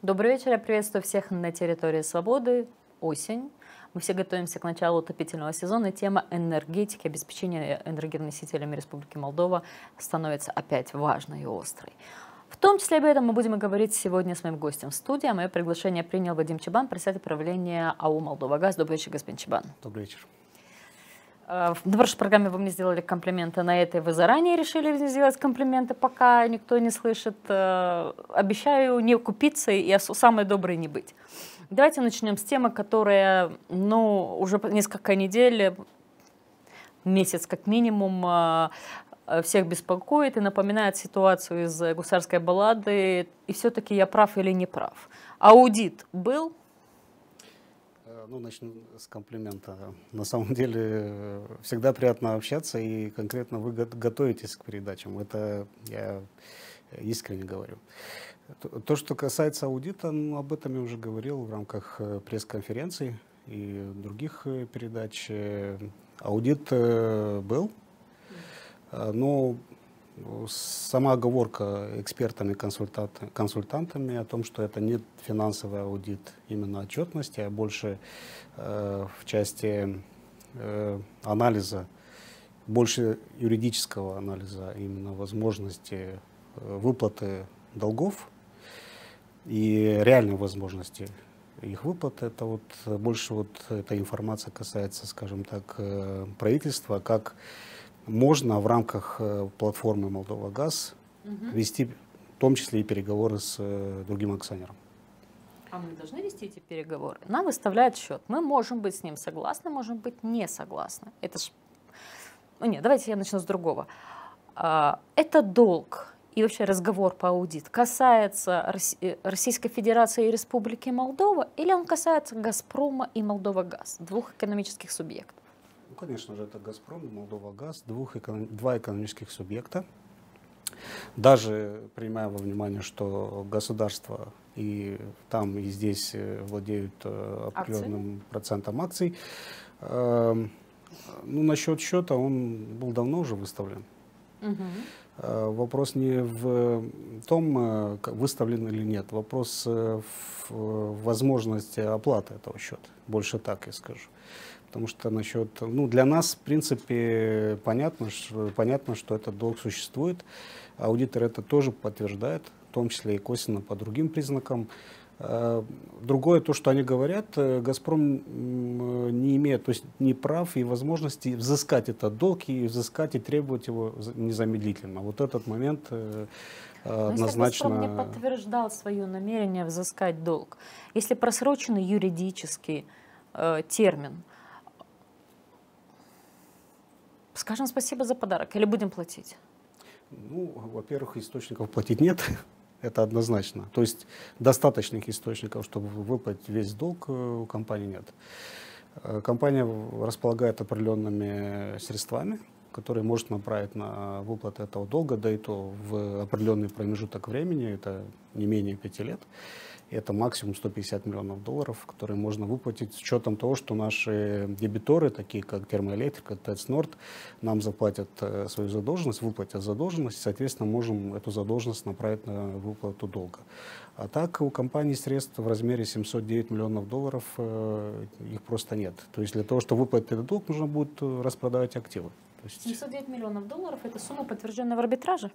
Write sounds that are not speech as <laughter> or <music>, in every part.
Добрый вечер, я приветствую всех на территории свободы. Осень. Мы все готовимся к началу отопительного сезона. Тема энергетики, обеспечения энергоносителями Республики Молдова становится опять важной и острой. В том числе об этом мы будем и говорить сегодня с моим гостем в студии. А мое приглашение принял Вадим Чебан, председатель правления АУ «Молдова ГАЗ». Добрый вечер, господин Чебан. Добрый вечер. Э, в прошлой программе вы мне сделали комплименты, на этой вы заранее решили сделать комплименты, пока никто не слышит. Э, обещаю не купиться и самой доброй не быть. Давайте начнем с темы, которая, ну, уже несколько недель, месяц как минимум, э, всех беспокоит и напоминает ситуацию из гусарской баллады. И все-таки я прав или не прав. Аудит был, ну, начну с комплимента. На самом деле, всегда приятно общаться, и конкретно вы готовитесь к передачам. Это я искренне говорю. То, что касается аудита, ну, об этом я уже говорил в рамках э, пресс-конференций и других э, передач. Э, аудит был, но сама оговорка экспертами, консультантами, консультантами о том, что это не финансовый аудит именно отчетности, а больше э, в части э, анализа, больше юридического анализа именно возможности э, выплаты долгов и реальной возможности их выплаты. Это вот больше вот эта информация касается, скажем так, э, правительства, как можно в рамках э, платформы Молдова Газ угу. вести в том числе и переговоры с э, другим акционером. А мы должны вести эти переговоры? Нам выставляют счет. Мы можем быть с ним согласны, можем быть не согласны. Это ж... Ну нет, давайте я начну с другого. А, это долг и вообще разговор по аудит касается э, Российской Федерации и Республики Молдова или он касается Газпрома и Молдова Газ, двух экономических субъектов? Конечно же, это «Газпром» и «Молдова Газ», двух, два экономических субъекта. Даже принимая во внимание, что государство и там, и здесь э, владеют э, определенным акции? процентом акций, э, ну, насчет счета он был давно уже выставлен. Угу. Вопрос не в том, выставлен или нет, вопрос в возможности оплаты этого счета. Больше так я скажу. Потому что насчет, ну, для нас, в принципе, понятно, что, понятно, что этот долг существует. Аудитор это тоже подтверждает, в том числе и косвенно по другим признакам. Э, другое, то, что они говорят, э, «Газпром» не имеет то есть, ни прав и возможности взыскать этот долг и взыскать и требовать его незамедлительно. Вот этот момент э, однозначно... Но если «Газпром» не подтверждал свое намерение взыскать долг, если просроченный юридический э, термин, Скажем спасибо за подарок или будем платить? Ну, во-первых, источников платить нет, <laughs> это однозначно. То есть достаточных источников, чтобы выплатить весь долг, э, у компании нет. Э, компания располагает определенными средствами, которые может направить на выплату этого долга, да и то в определенный промежуток времени, это не менее пяти лет. Это максимум 150 миллионов долларов, которые можно выплатить с учетом того, что наши дебиторы, такие как Термоэлектрика, ТЭЦ-Норд, нам заплатят э, свою задолженность, выплатят задолженность, соответственно, можем эту задолженность направить на выплату долга. А так у компании средств в размере 709 миллионов долларов, э, их просто нет. То есть для того, чтобы выплатить этот долг, нужно будет э, распродавать активы. То есть... 709 миллионов долларов – это сумма, подтвержденная в арбитраже?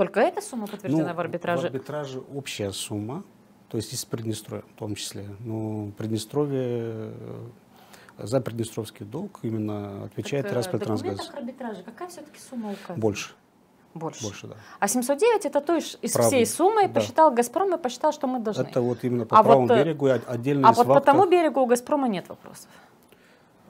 Только эта сумма подтверждена ну, в арбитраже? В арбитраже общая сумма, то есть из Приднестровья в том числе. Но Приднестровье, э, за Приднестровский долг именно отвечает так, Распретрансгаз. В арбитража какая все-таки сумма указана? Больше. Больше. Больше, да. А 709 это то из Правда. всей суммы, да. посчитал Газпром и посчитал, что мы должны. Это вот именно по а правому вот, э, берегу отдельно. А вот по тому берегу у Газпрома нет вопросов.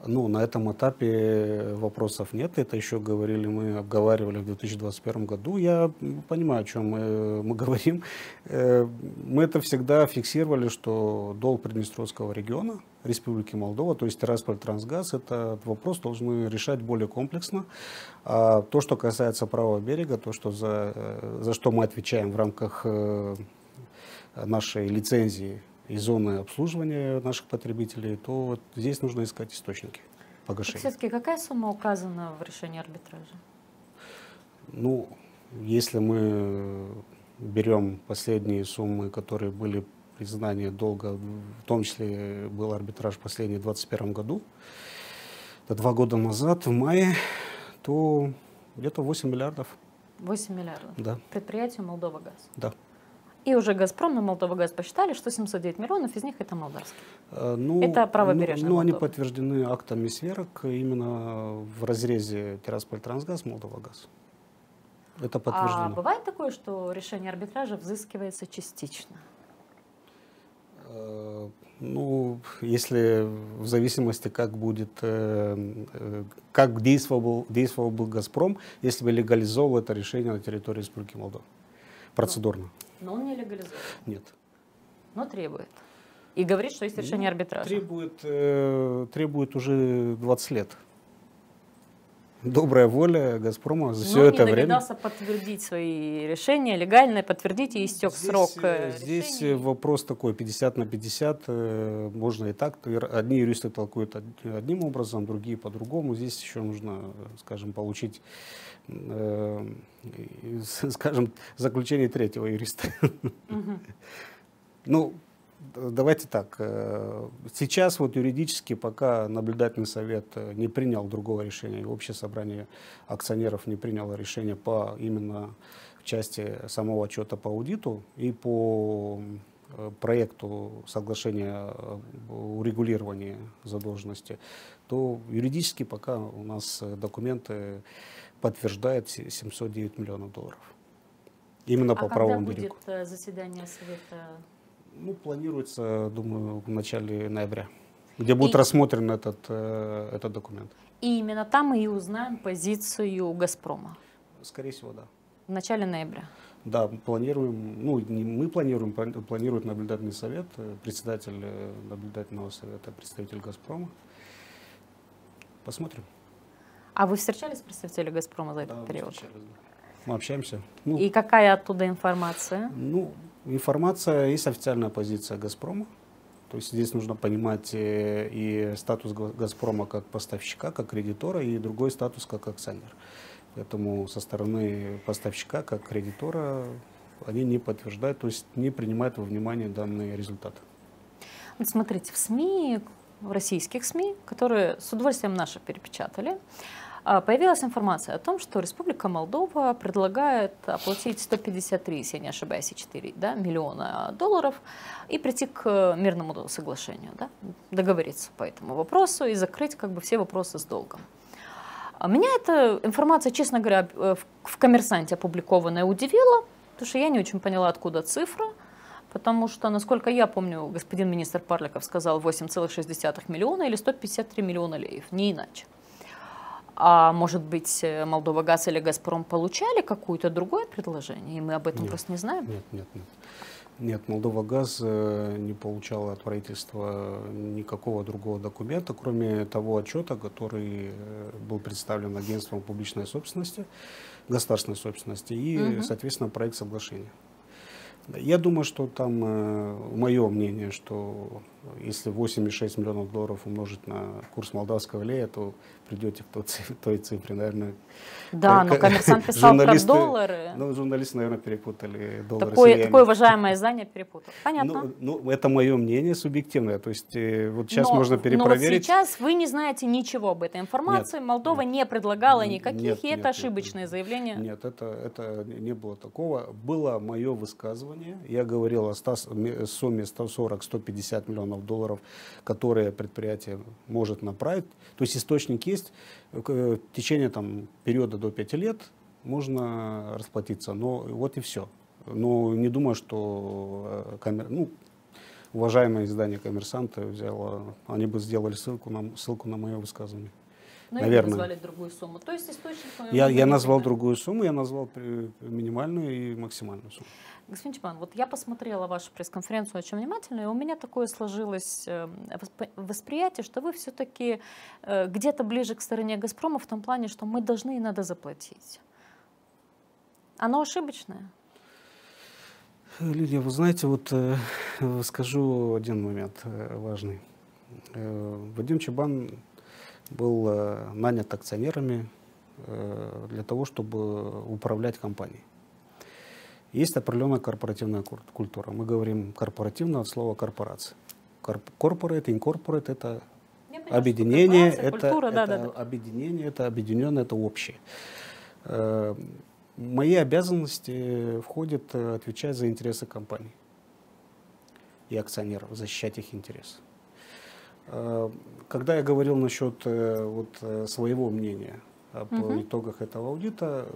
Ну, на этом этапе вопросов нет. Это еще говорили, мы обговаривали в 2021 году. Я понимаю, о чем мы, мы говорим. Э, мы это всегда фиксировали, что долг Приднестровского региона, Республики Молдова, то есть Тирасполь Трансгаз, этот вопрос должны решать более комплексно. А то, что касается правого берега, то, что за, э, за что мы отвечаем в рамках э, нашей лицензии и зоны обслуживания наших потребителей, то вот здесь нужно искать источники погашения. Все-таки какая сумма указана в решении арбитража? Ну, если мы берем последние суммы, которые были признания долга, в том числе был арбитраж последний в 2021 году, это два года назад, в мае, то где-то 8 миллиардов. 8 миллиардов? Да. Предприятию Молдова Газ? Да. И уже «Газпром» и «Молдова Газ» посчитали, что 709 миллионов из них это молдавские. А, ну, это правобережная Ну, ну они подтверждены актами сверок именно в разрезе Тирасполь Трансгаз, Молдова Газ. Это а подтверждено. А бывает такое, что решение арбитража взыскивается частично? Э, ну, если в зависимости, как будет, э, э, как действовал, действовал был «Газпром», если бы легализовал это решение на территории Республики Молдова. Процедурно. Но он не легализовал? Нет. Но требует. И говорит, что есть решение ну, арбитража. Требует, требует уже 20 лет добрая воля Газпрома за все это время. не догадался подтвердить свои решения, легально подтвердить и истек здесь, срок э, Здесь решений. вопрос такой, 50 на 50, э, можно и так. Одни юристы толкуют одним образом, другие по-другому. Здесь еще нужно, скажем, получить, э, <laughs> скажем, заключение третьего юриста. Угу. Ну, давайте так. Э, сейчас вот юридически, пока наблюдательный совет э, не принял другого решения, общее собрание акционеров не приняло решение по именно в части самого отчета по аудиту и по э, проекту соглашения урегулирования задолженности, то юридически пока у нас документы подтверждают 709 миллионов долларов. Именно а по правому берегу. Когда будет заседание Совета ну, планируется, думаю, в начале ноября, где будет и... рассмотрен этот, э, этот документ. И именно там мы и узнаем позицию «Газпрома». Скорее всего, да. В начале ноября. Да, планируем, ну, не мы планируем, планирует наблюдательный совет, э, председатель э, наблюдательного совета, представитель «Газпрома». Посмотрим. А вы встречались с представителем «Газпрома» за этот да, период? встречались. Мы общаемся. Ну, И какая оттуда информация? Ну, Информация, есть официальная позиция «Газпрома». То есть здесь нужно понимать э, и статус «Газпрома» как поставщика, как кредитора, и другой статус как акционер. Поэтому со стороны поставщика, как кредитора, они не подтверждают, то есть не принимают во внимание данные результаты. Вот смотрите, в СМИ, российских СМИ, которые с удовольствием наши перепечатали, а, появилась информация о том, что Республика Молдова предлагает оплатить 153, если я не ошибаюсь, 4 да, миллиона долларов и прийти к мирному соглашению, да, договориться по этому вопросу и закрыть как бы все вопросы с долгом. А меня эта информация, честно говоря, в «Коммерсанте» опубликованная удивила, потому что я не очень поняла, откуда цифра, потому что, насколько я помню, господин министр Парликов сказал 8,6 миллиона или 153 миллиона леев, не иначе. А может быть, э, Молдова Газ или Газпром получали какое-то другое предложение, и мы об этом нет, просто не знаем? Нет, нет, нет. Нет, Молдова Газ э, не получала от правительства никакого другого документа, кроме того отчета, который э, был представлен агентством публичной собственности, государственной собственности и, угу. соответственно, проект соглашения. Я думаю, что там, мое мнение, что если 8,6 миллионов долларов умножить на курс молдавского лея, то придете к той, <laughs> той цифре, наверное. Да, но коммерсант <laughs> писал про доллары. Ну, журналисты, наверное, перепутали доллары такое, такое уважаемое издание перепутал. Понятно. Ну, ну, это мое мнение субъективное. То есть э, вот сейчас но, можно перепроверить. Но вот сейчас вы не знаете ничего об этой информации. Нет, Молдова нет, не предлагала никаких, нет, и это нет, ошибочное нет, заявление. Нет, это, это не было такого. Было мое высказывание. Я говорил о 100, сумме 140-150 миллионов долларов, которые предприятие может направить. То есть источник есть есть в течение там, периода до 5 лет можно расплатиться, но вот и все. Но не думаю, что камер... ну, уважаемое издание «Коммерсанты» взяло, они бы сделали ссылку на, ссылку на мое высказывание. Но Наверное. назвали другую сумму. То есть источник... Я, я назвал другую сумму, я назвал минимальную и максимальную сумму. Господин Чебан, вот я посмотрела вашу пресс-конференцию очень внимательно, и у меня такое сложилось э, восприятие, что вы все-таки э, где-то ближе к стороне «Газпрома» в том плане, что мы должны и надо заплатить. Оно ошибочное? Лилия, вы знаете, вот э, скажу один момент э, важный. Э, Вадим Чебан был э, нанят акционерами э, для того, чтобы управлять компанией. Есть определенная корпоративная культура. Мы говорим корпоративно от слова корпорация. Corporate, incorporate – это объединение, это, культура, это да, да, да. объединение, это объединенное, это общее. Э, мои обязанности входят отвечать за интересы компании и акционеров, защищать их интересы. Э, когда я говорил насчет вот, своего мнения об угу. итогах этого аудита,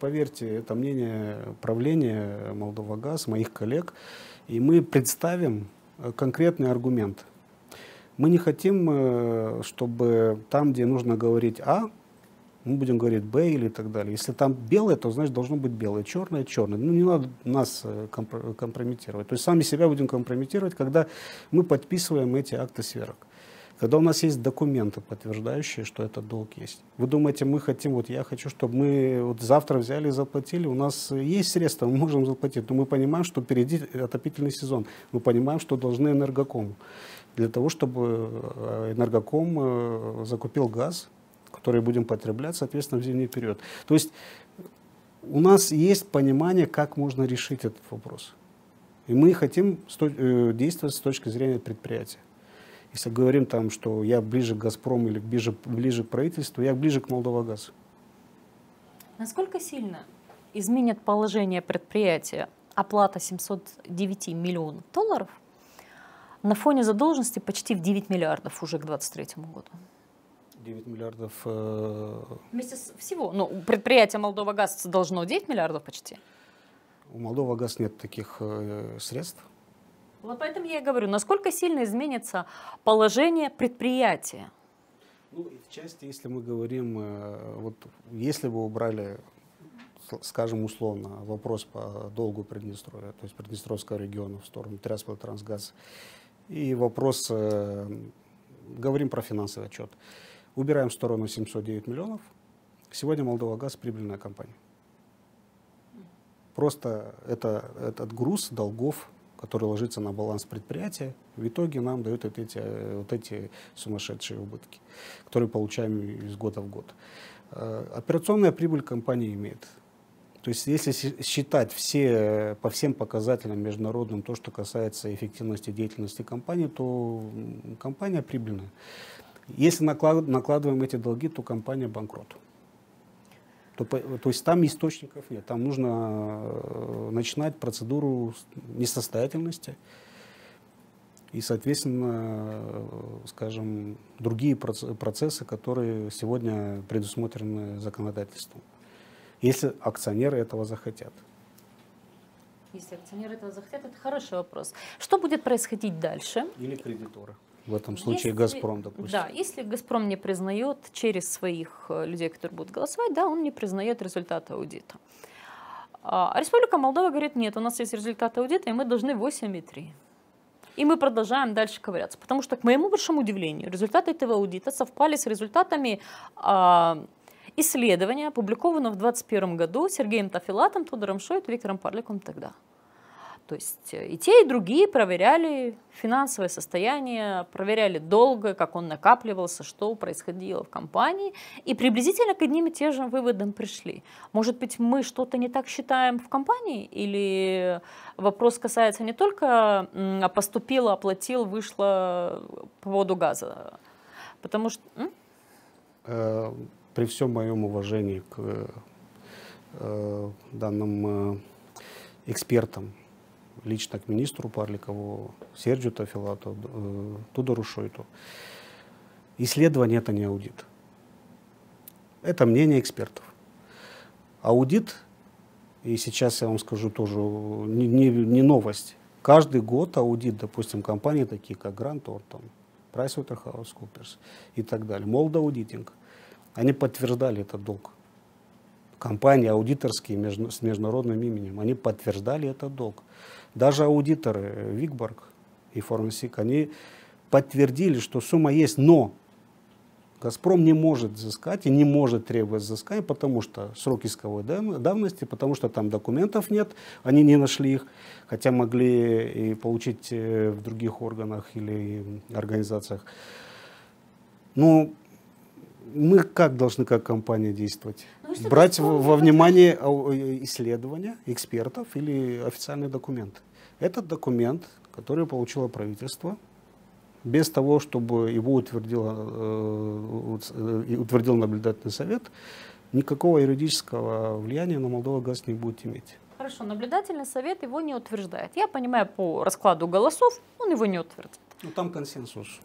поверьте, это мнение правления Молдова-Газ, моих коллег, и мы представим конкретный аргумент. Мы не хотим, чтобы там, где нужно говорить А, мы будем говорить Б или так далее. Если там белое, то значит должно быть белое, черное, черное. Ну не надо нас э, компрометировать. То есть сами себя будем компрометировать, когда мы подписываем эти акты сверок. Когда у нас есть документы, подтверждающие, что этот долг есть. Вы думаете, мы хотим, вот я хочу, чтобы мы вот завтра взяли и заплатили. У нас есть средства, мы можем заплатить. Но мы понимаем, что впереди отопительный сезон. Мы понимаем, что должны энергокому. Для того, чтобы э, энергоком э, закупил газ, которые будем потреблять, соответственно, в зимний период. То есть у нас есть понимание, как можно решить этот вопрос. И мы хотим э, действовать с точки зрения предприятия. Если говорим там, что я ближе к «Газпрому» или ближе, ближе к правительству, я ближе к «Молдова-Газ». Насколько сильно изменит положение предприятия оплата 709 миллионов долларов на фоне задолженности почти в 9 миллиардов уже к 2023 году? 9 миллиардов... Э... Вместе с всего. Ну, предприятие Молдова Газ должно 9 миллиардов почти. У Молдова Газ нет таких э, средств. Вот поэтому я и говорю, насколько сильно изменится положение предприятия? Ну, в части, если мы говорим, э, вот если бы убрали, скажем условно, вопрос по долгу Приднестровья, то есть Приднестровского региона в сторону Тряспола Трансгаз, и вопрос, э, говорим про финансовый отчет. Убираем в сторону 709 миллионов. Сегодня Молдова Газ прибыльная компания. Просто это, этот груз долгов, который ложится на баланс предприятия, в итоге нам дают вот эти, вот эти сумасшедшие убытки, которые получаем из года в год. Э, операционная прибыль компании имеет. То есть если считать все, по всем показателям международным то, что касается эффективности деятельности компании, то компания прибыльная. Если накладываем эти долги, то компания банкрот. То, то есть там источников нет. Там нужно э, начинать процедуру несостоятельности и, соответственно, э, скажем, другие процессы, которые сегодня предусмотрены законодательством. Если акционеры этого захотят. Если акционеры этого захотят, это хороший вопрос. Что будет происходить дальше? Или кредиторы. В этом случае если, «Газпром», допустим. Да, если «Газпром» не признает через своих э, людей, которые будут голосовать, да, он не признает результаты аудита. А Республика Молдова говорит, нет, у нас есть результаты аудита, и мы должны 8,3. И мы продолжаем дальше ковыряться. Потому что, к моему большому удивлению, результаты этого аудита совпали с результатами а, исследования, опубликованного в 2021 году Сергеем Тафилатом, Тодором Шойт, Виктором Парликом тогда. То есть э, и те, и другие проверяли финансовое состояние, проверяли долго, как он накапливался, что происходило в компании, и приблизительно к одним и тем же выводам пришли. Может быть, мы что-то не так считаем в компании, или вопрос касается не только поступило, оплатил, вышло по поводу газа, потому что... Э, при всем моем уважении к э, данным экспертам, лично к министру Парликову, Серджу Тафилату, э, Тудору Шойту. Исследование – это не аудит. Это мнение экспертов. Аудит, и сейчас я вам скажу тоже, не, не, не новость. Каждый год аудит, допустим, компании такие, как Grant Thornton, PricewaterhouseCoopers и так далее, Mold Auditing, они подтверждали этот долг компании аудиторские между, с международным именем, они подтверждали этот долг. Даже аудиторы Викборг и Формсик, они подтвердили, что сумма есть, но Газпром не может взыскать и не может требовать взыскания, потому что срок исковой давности, потому что там документов нет, они не нашли их, хотя могли и получить э, в других органах или организациях. Но мы как должны как компания действовать? Ну, Брать во, во внимание исследования экспертов или официальный документ. Этот документ, который получило правительство, без того, чтобы его утвердило, э, утвердил наблюдательный совет, никакого юридического влияния на Молдова газ не будет иметь. Хорошо, наблюдательный совет его не утверждает. Я понимаю, по раскладу голосов он его не утвердит. Ну, там консенсус.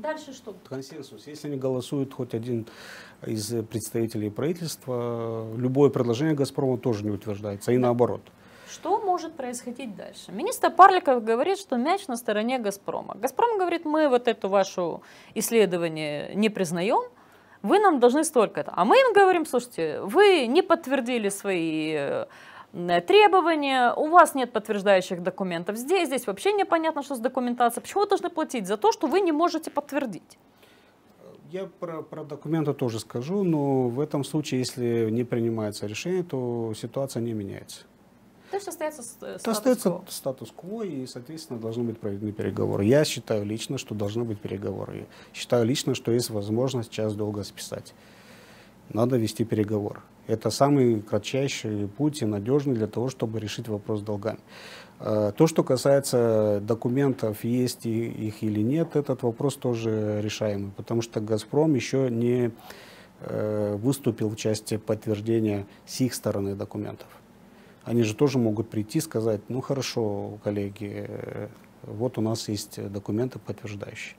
Дальше что? Консенсус. Если не голосует хоть один из представителей правительства, любое предложение «Газпрома» тоже не утверждается, и наоборот. Что может происходить дальше? Министр Парликов говорит, что мяч на стороне «Газпрома». «Газпром» говорит, мы вот это ваше исследование не признаем, вы нам должны столько-то. А мы им говорим, слушайте, вы не подтвердили свои э, требования, у вас нет подтверждающих документов здесь, здесь вообще непонятно, что с документацией. Почему вы должны платить за то, что вы не можете подтвердить? Я про, про документы тоже скажу, но в этом случае, если не принимается решение, то ситуация не меняется. То есть остается статус-кво. Остается статус-кво, и, соответственно, должны быть проведены переговоры. Я считаю лично, что должны быть переговоры. Я считаю лично, что есть возможность час долго списать. Надо вести переговоры. Это самый кратчайший путь и надежный для того, чтобы решить вопрос с долгами. А, то, что касается документов, есть их или нет, этот вопрос тоже решаемый, потому что «Газпром» еще не э, выступил в части подтверждения с их стороны документов. Они же тоже могут прийти и сказать, ну хорошо, коллеги, э, вот у нас есть документы подтверждающие.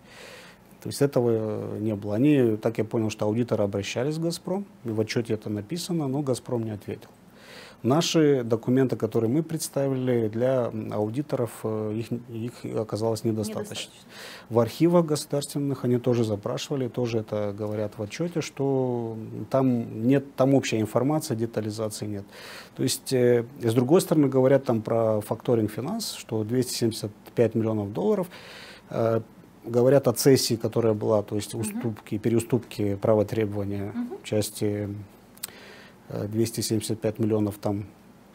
То есть этого не было. Они, так я понял, что аудиторы обращались в «Газпром», и в отчете это написано, но «Газпром» не ответил. Наши документы, которые мы представили для аудиторов, э, их, их оказалось недостаточно. недостаточно. В архивах государственных они тоже запрашивали, тоже это говорят в отчете, что там нет, там общая информация, детализации нет. То есть, э, с другой стороны, говорят там про факторинг финанс, что 275 миллионов долларов э, говорят о цессии, которая была, то есть уступки, переуступки права требования в части 275 э, миллионов там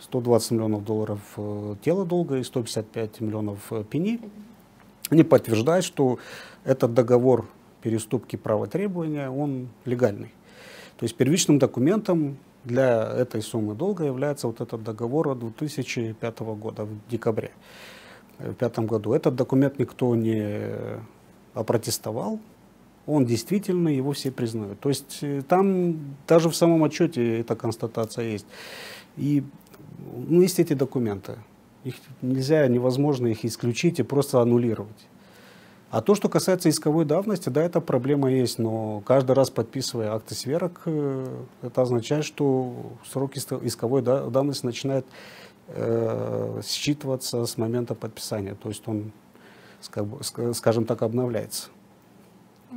120 миллионов долларов э, тело долга и 155 миллионов э, пени. Они подтверждают, что этот договор переступки права требования, он легальный. То есть первичным документом для этой суммы долга является вот этот договор от 2005 года, в декабре, в 2005 году. Этот документ никто не опротестовал, он действительно, его все признают. То есть э, там даже в самом отчете эта констатация есть. И ну, есть эти документы. Их нельзя, невозможно их исключить и просто аннулировать. А то, что касается исковой давности, да, эта проблема есть, но каждый раз подписывая акты сверок, э, это означает, что срок исковой давности начинает э, считываться с момента подписания. То есть он скажем так, обновляется.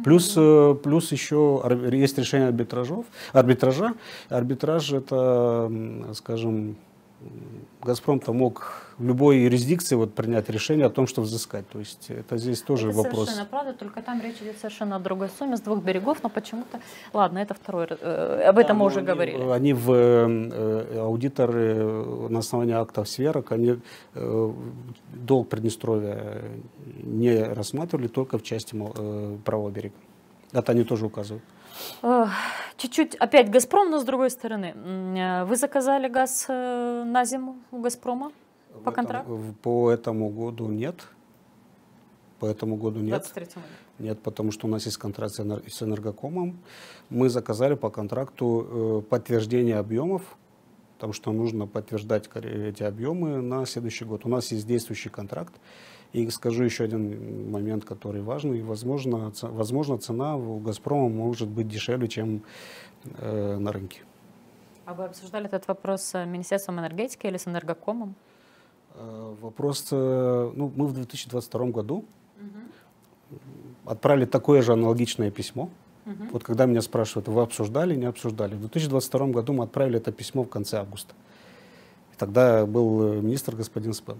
Плюс, э, плюс еще есть решение арбитражов, арбитража. Арбитраж это, скажем, Газпром-то мог в любой юрисдикции вот принять решение о том, что взыскать. То есть это здесь тоже это вопрос. совершенно правда, только там речь идет совершенно о другой сумме с двух берегов, но почему-то... Ладно, это второй... Э, об этом да, мы уже они, говорили. Они в э, аудиторы на основании актов сверок, они э, долг Приднестровья не рассматривали только в части э, правого берега. Это они тоже указывают. Чуть-чуть опять «Газпром», но с другой стороны. Э, вы заказали газ э, на зиму у «Газпрома»? По контракту? По этому году нет. По этому году нет. Нет, потому что у нас есть контракт с энергокомом. Мы заказали по контракту э, подтверждение объемов, потому что нужно подтверждать эти объемы на следующий год. У нас есть действующий контракт. И скажу еще один момент, который важный. Возможно, возможно цена у «Газпрома» может быть дешевле, чем э, на рынке. А вы обсуждали этот вопрос с Министерством энергетики или с энергокомом? Э, вопрос, э, ну, мы в 2022 году угу. отправили такое же аналогичное письмо. Угу. Вот когда меня спрашивают, вы обсуждали, не обсуждали. В 2022 году мы отправили это письмо в конце августа. Тогда был э, министр господин Спен.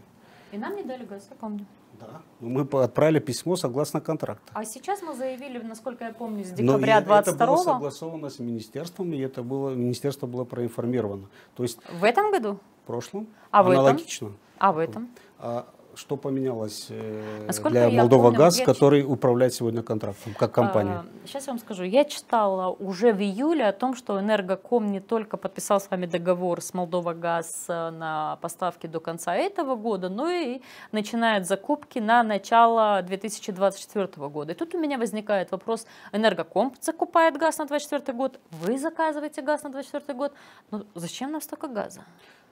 И нам не дали газ, я помню. Да. Мы отправили письмо согласно контракту. А сейчас мы заявили, насколько я помню, с декабря 22 Это было согласовано с министерством, и это было, министерство было проинформировано. То есть в этом году? В прошлом. А в Аналогично. этом? А в этом? А что поменялось э, для Молдова Газ, помню, который управляет сегодня контрактом, как компания? А, сейчас я вам скажу. Я читала уже в июле о том, что Энергоком не только подписал с вами договор с Молдова Газ э, на поставки до конца этого года, но и начинает закупки на начало 2024 года. И тут у меня возникает вопрос. Энергоком закупает газ на 2024 год, вы заказываете газ на 2024 год. Но зачем нам столько газа?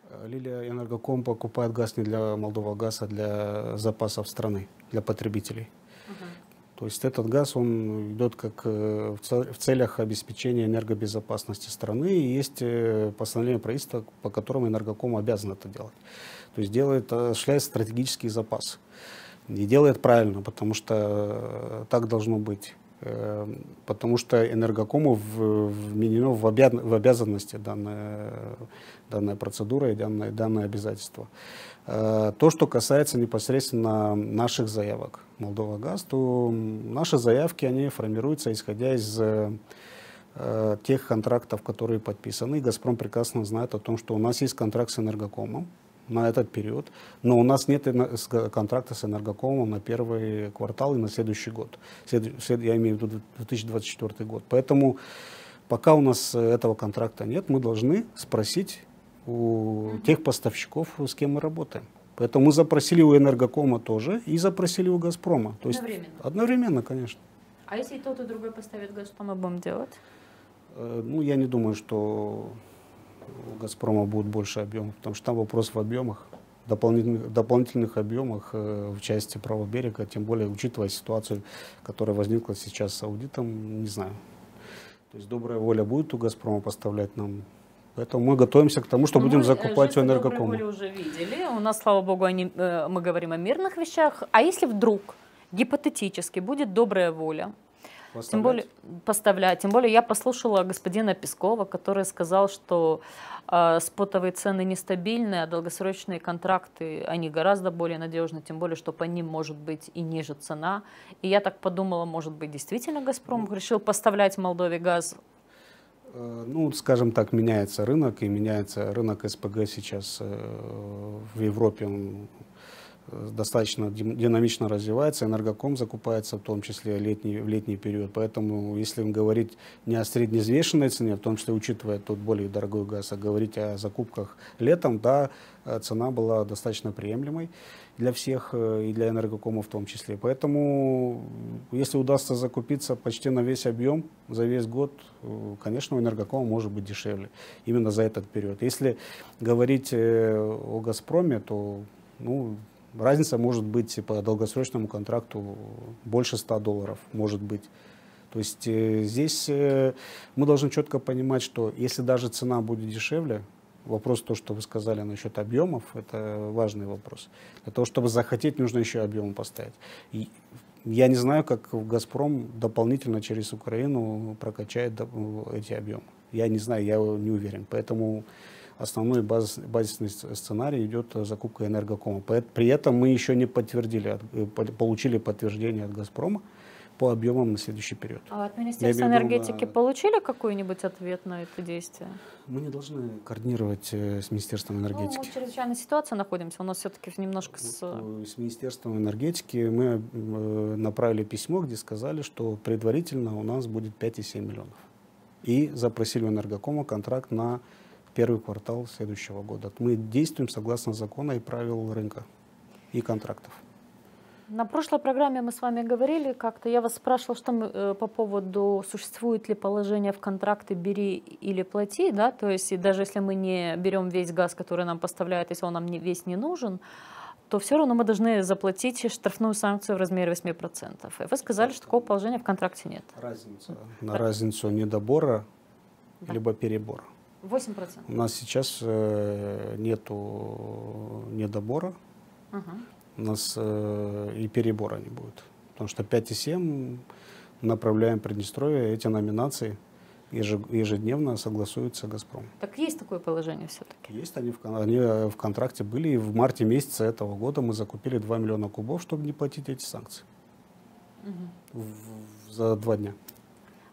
Э, Лилия Энергоком покупает газ не для Молдова газа, а для запасов страны, для потребителей. Угу. То есть этот газ, он идет как э, в целях обеспечения энергобезопасности страны. И есть э, постановление правительства, по которому Энергоком обязан это делать. То есть делает, осуществляет стратегический запас. И делает правильно, потому что так должно быть. Эм, потому что энергокому вменено в, в обязанности данная, данная процедура и данное, данное обязательство. Э, то, что касается непосредственно наших заявок Молдова Газ, то наши заявки, они формируются исходя из э, тех контрактов, которые подписаны. «Газпром» прекрасно знает о том, что у нас есть контракт с энергокомом, на этот период, но у нас нет контракта с энергокомом на первый квартал и на следующий год. Я имею в виду 2024 год. Поэтому пока у нас этого контракта нет, мы должны спросить у тех поставщиков, с кем мы работаем. Поэтому мы запросили у энергокома тоже и запросили у Газпрома. То есть одновременно? Одновременно, конечно. А если тот и другой поставит газ, что мы будем делать? Э, ну, я не думаю, что у «Газпрома» будет больше объемов, потому что там вопрос в объемах, дополнительных, дополнительных объемах э, в части правого берега, тем более учитывая ситуацию, которая возникла сейчас с аудитом, не знаю. То есть добрая воля будет у «Газпрома» поставлять нам Поэтому мы готовимся к тому, что ну, будем закупать у энергокома. Мы уже видели. У нас, слава богу, они, э, мы говорим о мирных вещах. А если вдруг гипотетически будет добрая воля Поставлять. Тем более поставлять. Тем более я послушала господина Пескова, который сказал, что э, спотовые цены нестабильные, а долгосрочные контракты, они гораздо более надежны, тем более, что по ним может быть и ниже цена. И я так подумала, может быть, действительно «Газпром» ну, решил поставлять Молдове газ э, ну, скажем так, меняется рынок, и меняется рынок СПГ сейчас э, в Европе, он достаточно динамично развивается, энергоком закупается в том числе летний, в летний период. Поэтому, если говорить не о среднеизвешенной цене, в том числе учитывая тот более дорогой газ, а говорить о закупках летом, да, э, цена была достаточно приемлемой для всех э, и для энергокома в том числе. Поэтому, если удастся закупиться почти на весь объем за весь год, э, конечно, у энергокома может быть дешевле именно за этот период. Если говорить о «Газпроме», то ну, Разница может быть по долгосрочному контракту больше 100 долларов, может быть. То есть э, здесь э, мы должны четко понимать, что если даже цена будет дешевле, вопрос то, что вы сказали насчет объемов, это важный вопрос. Для того, чтобы захотеть, нужно еще объем поставить. И я не знаю, как «Газпром» дополнительно через Украину прокачает эти объемы. Я не знаю, я не уверен. Поэтому основной баз, базисный сценарий идет закупка энергокома. При этом мы еще не подтвердили, э, получили подтверждение от «Газпрома» по объемам на следующий период. А от Министерства энергетики на... получили какой-нибудь ответ на это действие? Мы не должны координировать э, с Министерством энергетики. Ну, мы в чрезвычайной ситуации находимся, у нас все-таки немножко с... С Министерством энергетики мы э, направили письмо, где сказали, что предварительно у нас будет 5,7 миллионов. И запросили у энергокома контракт на первый квартал следующего года. Мы действуем согласно закона и правил рынка и контрактов. На прошлой программе мы с вами говорили как-то, я вас спрашивала, что мы, э, по поводу, существует ли положение в контракты «бери или плати», да, то есть и даже если мы не берем весь газ, который нам поставляют, если он нам не, весь не нужен, то все равно мы должны заплатить штрафную санкцию в размере 8%. И вы сказали, что такого положения в контракте нет. Разница. На разницу недобора да. либо перебора. 8%? У нас сейчас э, нету недобора, угу. у нас э, и перебора не будет. Потому что 5,7 направляем Приднестровье, эти номинации ежедневно согласуются «Газпром». Так есть такое положение все-таки? Есть, они в, они в контракте были, и в марте месяце этого года мы закупили 2 миллиона кубов, чтобы не платить эти санкции угу. в, за два дня.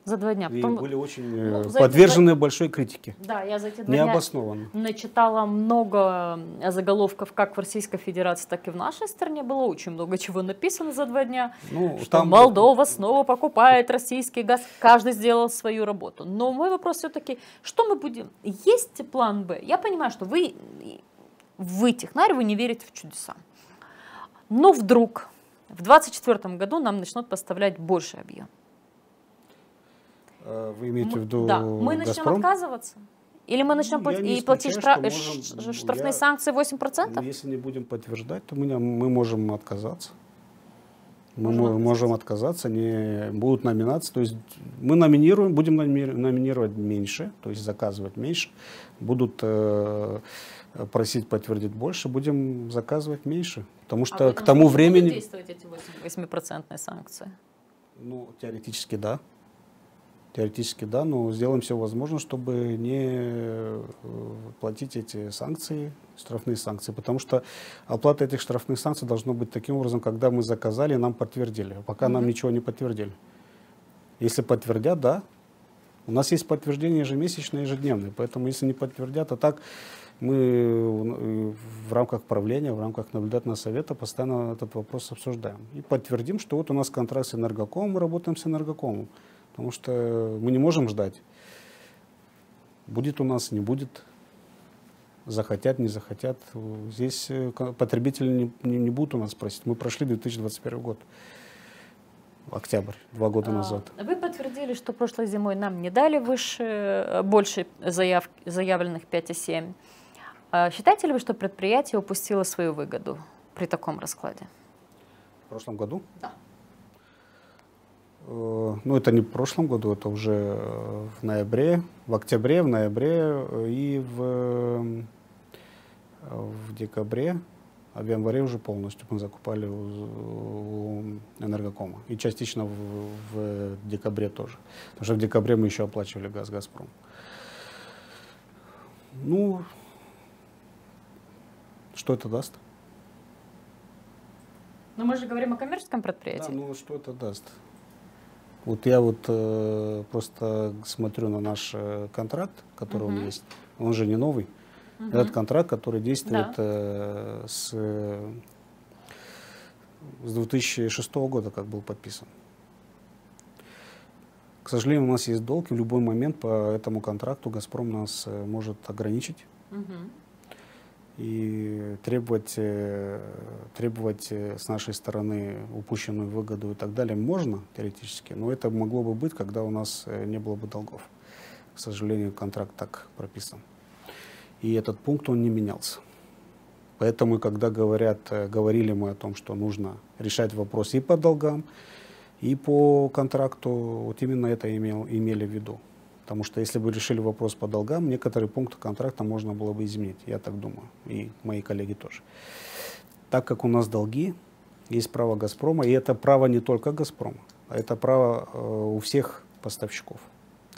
За два дня. И Потом- были очень Ну, э, за эти подвержены большой критике. Да, я за эти два дня Необоснованно. начитала много э, заголовков как в Российской Федерации, так и в нашей стране. Было очень много чего написано за два дня. Ну, Что Молдова снова покупает российский газ. Каждый сделал свою работу. Но мой вопрос все-таки, что мы будем? Есть план Б? Я понимаю, что вы, вы технарь, вы не верите в чудеса. Но вдруг в 2024 году нам начнут поставлять больше объем. Э, Вы имеете в Мы- виду да. Мы начнем «Газпром»? отказываться? Или мы начнем Ну, платить, я не и платить исключаю, штра- что ш- можем- штрафные я- санкции 8%? Ну, Если не будем подтверждать, то мы, мы можем отказаться. Мы Можем мо- отказаться. можем отказаться, не будут номинации. То есть мы номинируем, будем номи- номинировать меньше, то есть заказывать меньше. Будут э, просить подтвердить больше, будем заказывать меньше. Потому что А к тому времени, действовать эти 8% санкции? ну, теоретически да. Теоретически да, но сделаем все возможное, чтобы не э, платить эти санкции, штрафные санкции. Потому что оплата этих штрафных санкций должно быть таким образом, когда мы заказали, нам подтвердили. Пока нам ничего не подтвердили. Если подтвердят, да. У нас есть подтверждение ежемесячное, ежедневное. Поэтому если не подтвердят, а так мы э, в рамках правления, в рамках наблюдательного совета постоянно этот вопрос обсуждаем. И подтвердим, что вот у нас контракт с энергокомом, мы работаем с энергокомом. Потому что мы не можем ждать. Будет у нас, не будет. Захотят, не захотят. Здесь э, потребители не, не- не будут у нас просить. Мы прошли 2021 год. Октябрь, два года А, назад. Вы подтвердили, что прошлой зимой нам не дали выше, э, больше заяв, заявленных 5,7. А Считаете ли вы, что предприятие упустило свою выгоду при таком раскладе? В прошлом году? Да. Э, Ну, это не в прошлом году, это уже э, в ноябре, в октябре, в ноябре э, и в, в декабре, а в январе уже полностью мы закупали у, у энергокома. И частично в, в декабре тоже. Потому что в декабре мы еще оплачивали газ «Газпром». Ну, что это даст? Но мы же говорим о коммерческом Да, предприятии. ну что это даст? Вот я вот э, просто смотрю на наш э, контракт, который Мгм. он есть. Он же не новый. Мгм. Этот контракт, который действует Да. э, с, э, с 2006 года, как был подписан. К сожалению, у нас есть долг, и в любой момент по этому контракту «Газпром» нас э, может ограничить Мгм. И требовать, э, требовать э, с нашей стороны упущенную выгоду и так далее можно теоретически, но это могло бы быть, когда у нас э, не было бы долгов. К сожалению, контракт так прописан. И этот пункт, он не менялся. Поэтому, когда говорят, говорили мы о том, что нужно решать вопрос и по долгам, и по контракту, вот именно это имел, имели в виду. Потому что если бы решили вопрос по долгам, некоторые пункты контракта можно было бы изменить, я так думаю, и мои коллеги тоже. Так как у нас долги, есть право «Газпрома», и это право не только «Газпрома», а это право э, у всех поставщиков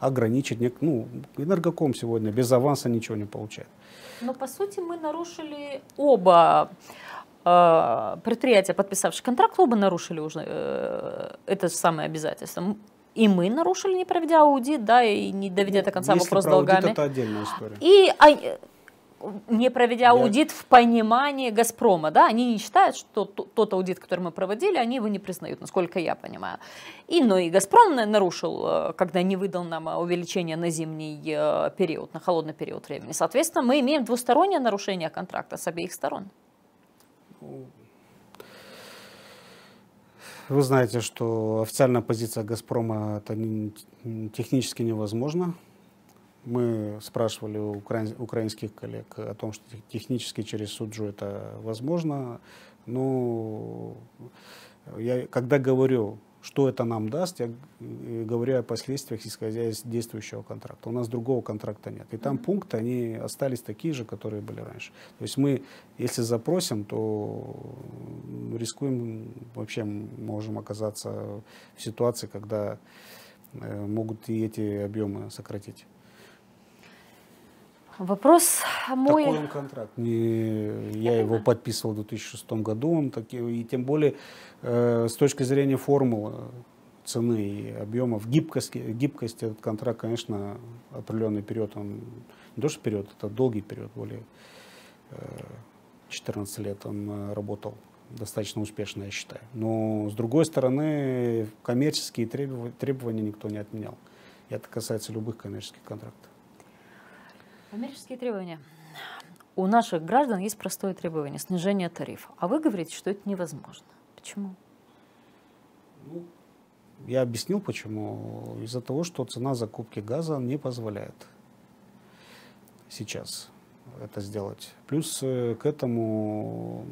ограничить, нек- ну, энергоком сегодня без аванса ничего не получает. Но по сути мы нарушили оба э, предприятия, подписавшие контракт, оба нарушили уже э, это же самое обязательство. И мы нарушили, не проведя аудит, да, и не доведя до конца Если вопрос про аудит, долгами. это отдельная история. И а, не проведя аудит в понимании Газпрома, да, они не считают, что тот аудит, который мы проводили, они его не признают, насколько я понимаю. И, но и Газпром на- нарушил, э, когда не выдал нам э, увеличение на зимний э, период, на холодный период времени. Соответственно, мы имеем двустороннее нарушение контракта с обеих сторон. Вы знаете, что официальная позиция «Газпрома» это не- технически невозможно. Мы спрашивали у украин- украинских коллег о том, что тех- технически через Суджу это возможно. Но я, когда говорю, что это нам даст, я э, говорю о последствиях, исходя из действующего контракта. У нас другого контракта нет. И там пункты, они остались такие же, которые были раньше. То есть мы, если запросим, то рискуем, вообще можем оказаться в ситуации, когда э, могут и эти объемы сократить. Вопрос мой... Такой он контракт. Не, я его подписывал в 2006 году, он таки, и тем более э, с точки зрения формулы цены и объемов, гибкости, гибкости этот контракт, конечно, определенный период, он не то что период, это долгий период, более 14 лет он работал достаточно успешно, я считаю. Но, с другой стороны, коммерческие требования никто не отменял. И это касается любых коммерческих контрактов. Коммерческие требования. У наших граждан есть простое требование – снижение тарифа. А вы говорите, что это невозможно. Почему? Ну, я объяснил, почему. Из-за того, что цена закупки газа не позволяет сейчас это сделать. Плюс э, к этому,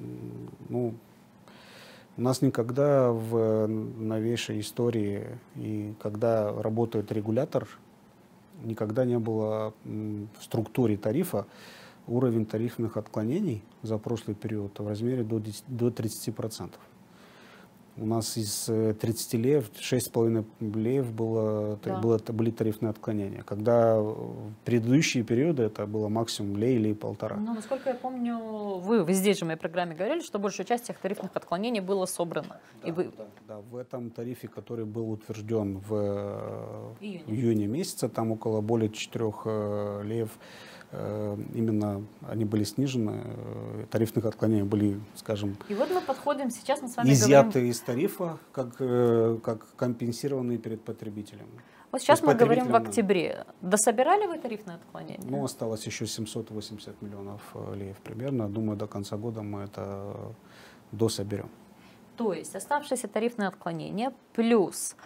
ну, у нас никогда в новейшей истории, и когда работает регулятор, никогда не было в структуре тарифа уровень тарифных отклонений за прошлый период в размере до, 10, до 30%. У нас из 30 э, лев 6,5 лев было, да. было, были тарифные отклонения. Когда в предыдущие периоды это было максимум лей или полтора. Ну, насколько я помню, вы, вы здесь же в моей программе говорили, что большая часть этих тарифных отклонений было собрано. Да, и вы... да, да, в этом тарифе, который был утвержден в июне, в июне месяце, там около более 4 э, лев Э, именно они были снижены, э, тарифных отклонений были, скажем, и вот мы подходим сейчас мы с вами изъяты говорим... из тарифа, как, э, как компенсированные перед потребителем. Вот сейчас мы говорим в октябре. Дособирали вы тарифное отклонение? Ну, осталось еще 780 миллионов леев примерно. Думаю, до конца года мы это дособерем. То есть оставшееся тарифное отклонение плюс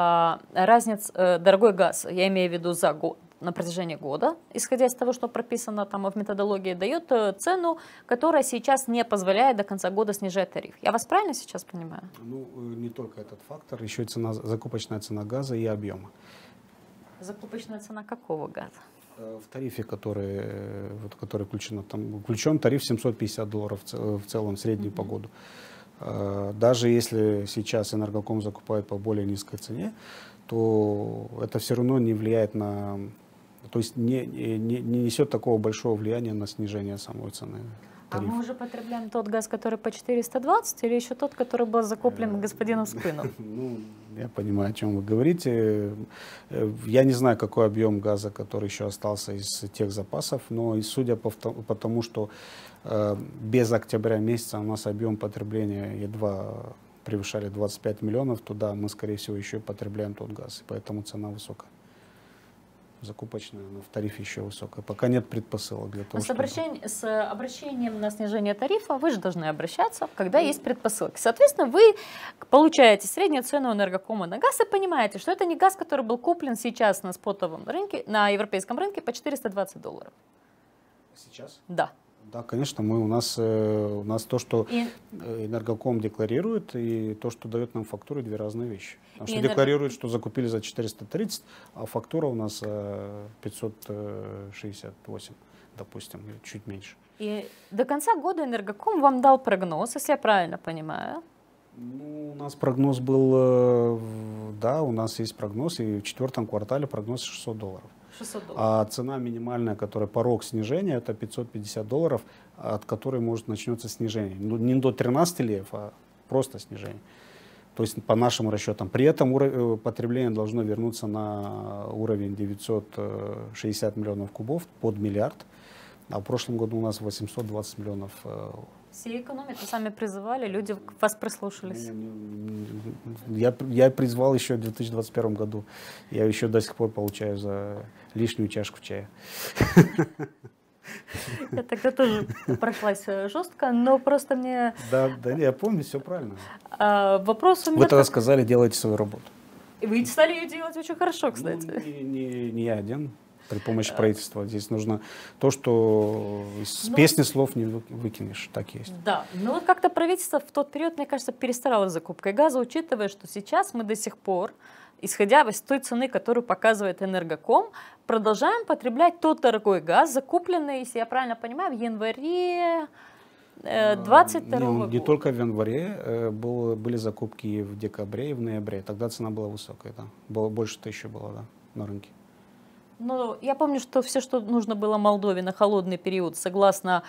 а, разница, э, дорогой газ, я имею в виду за год, на протяжении года, исходя из того, что прописано там в методологии, дает э, цену, которая сейчас не позволяет до конца года снижать тариф. Я вас правильно сейчас понимаю? Ну, э, не только этот фактор, еще и цена, закупочная цена газа и объема. Закупочная цена какого газа? Э, в тарифе, который, вот, который включен, там включен тариф 750 долларов в целом, средний mm-hmm. по году. Даже если сейчас энергоком закупает по более низкой цене, то это все равно не влияет на то есть не, не, не несет такого большого влияния на снижение самой цены. Тариф. А мы уже потребляем тот газ, который по 420, или еще тот, который был закуплен э, господином Спыном? <laughs> Ну, я понимаю, о чем вы говорите. Э, я не знаю, какой объем газа, который еще остался из тех запасов, но и судя по, по тому, что э, без октября месяца у нас объем потребления едва превышали 25 миллионов, туда мы, скорее всего, еще и потребляем тот газ, и поэтому цена высокая закупочная, но в тарифе еще высокая. Пока нет предпосылок для того, с, обращение, с обращением на снижение тарифа вы же должны обращаться, когда есть предпосылки. Соответственно, вы получаете среднюю цену энергокома на газ и понимаете, что это не газ, который был куплен сейчас на спотовом рынке, на европейском рынке по 420 долларов. Сейчас? Да. Да, конечно, мы у нас э, у нас то, что и... энергоком декларирует, и то, что дает нам фактуры, две разные вещи. Потому что энерго... декларирует, что закупили за 430, а фактура у нас 568, допустим, или чуть меньше. И до конца года энергоком вам дал прогноз, если я правильно понимаю. Ну, у нас прогноз был, э, да, у нас есть прогноз, и в четвертом квартале прогноз 600 долларов. 600 долларов. А цена минимальная, которая порог снижения, это 550 долларов, от которой может начнется снижение. Ну, не до 13 лев, а просто снижение. То есть по нашим расчетам. При этом э, потребление должно вернуться на уровень 960 миллионов кубов под миллиард. А в прошлом году у нас 820 миллионов э, все экономят, вы сами призывали, люди вас прислушались. Я, я призвал еще в 2021 году. Я еще до сих пор получаю за лишнюю чашку чая. Я тогда тоже прошлась э, жестко, но просто мне... Да, да, я помню, все правильно. А, вопрос у меня... Вы тогда сказали, делайте свою работу. И вы стали ее делать очень хорошо, кстати. Ну, не, не, не я один при помощи правительства. Здесь нужно то, что из ну, песни слов не выкинешь, так есть. Да, но вот как-то правительство в тот период, мне кажется, перестаралось закупкой газа, учитывая, что сейчас мы до сих пор, исходя из той цены, которую показывает Энергоком, продолжаем потреблять тот дорогой газ, закупленный, если я правильно понимаю, в январе 22 э, не, не только в январе, э, было, были закупки в декабре и в ноябре. Тогда цена была высокая, да. Было, больше тысячи было да, на рынке. Ну, я помню, что все, что нужно было Молдове на холодный период, согласно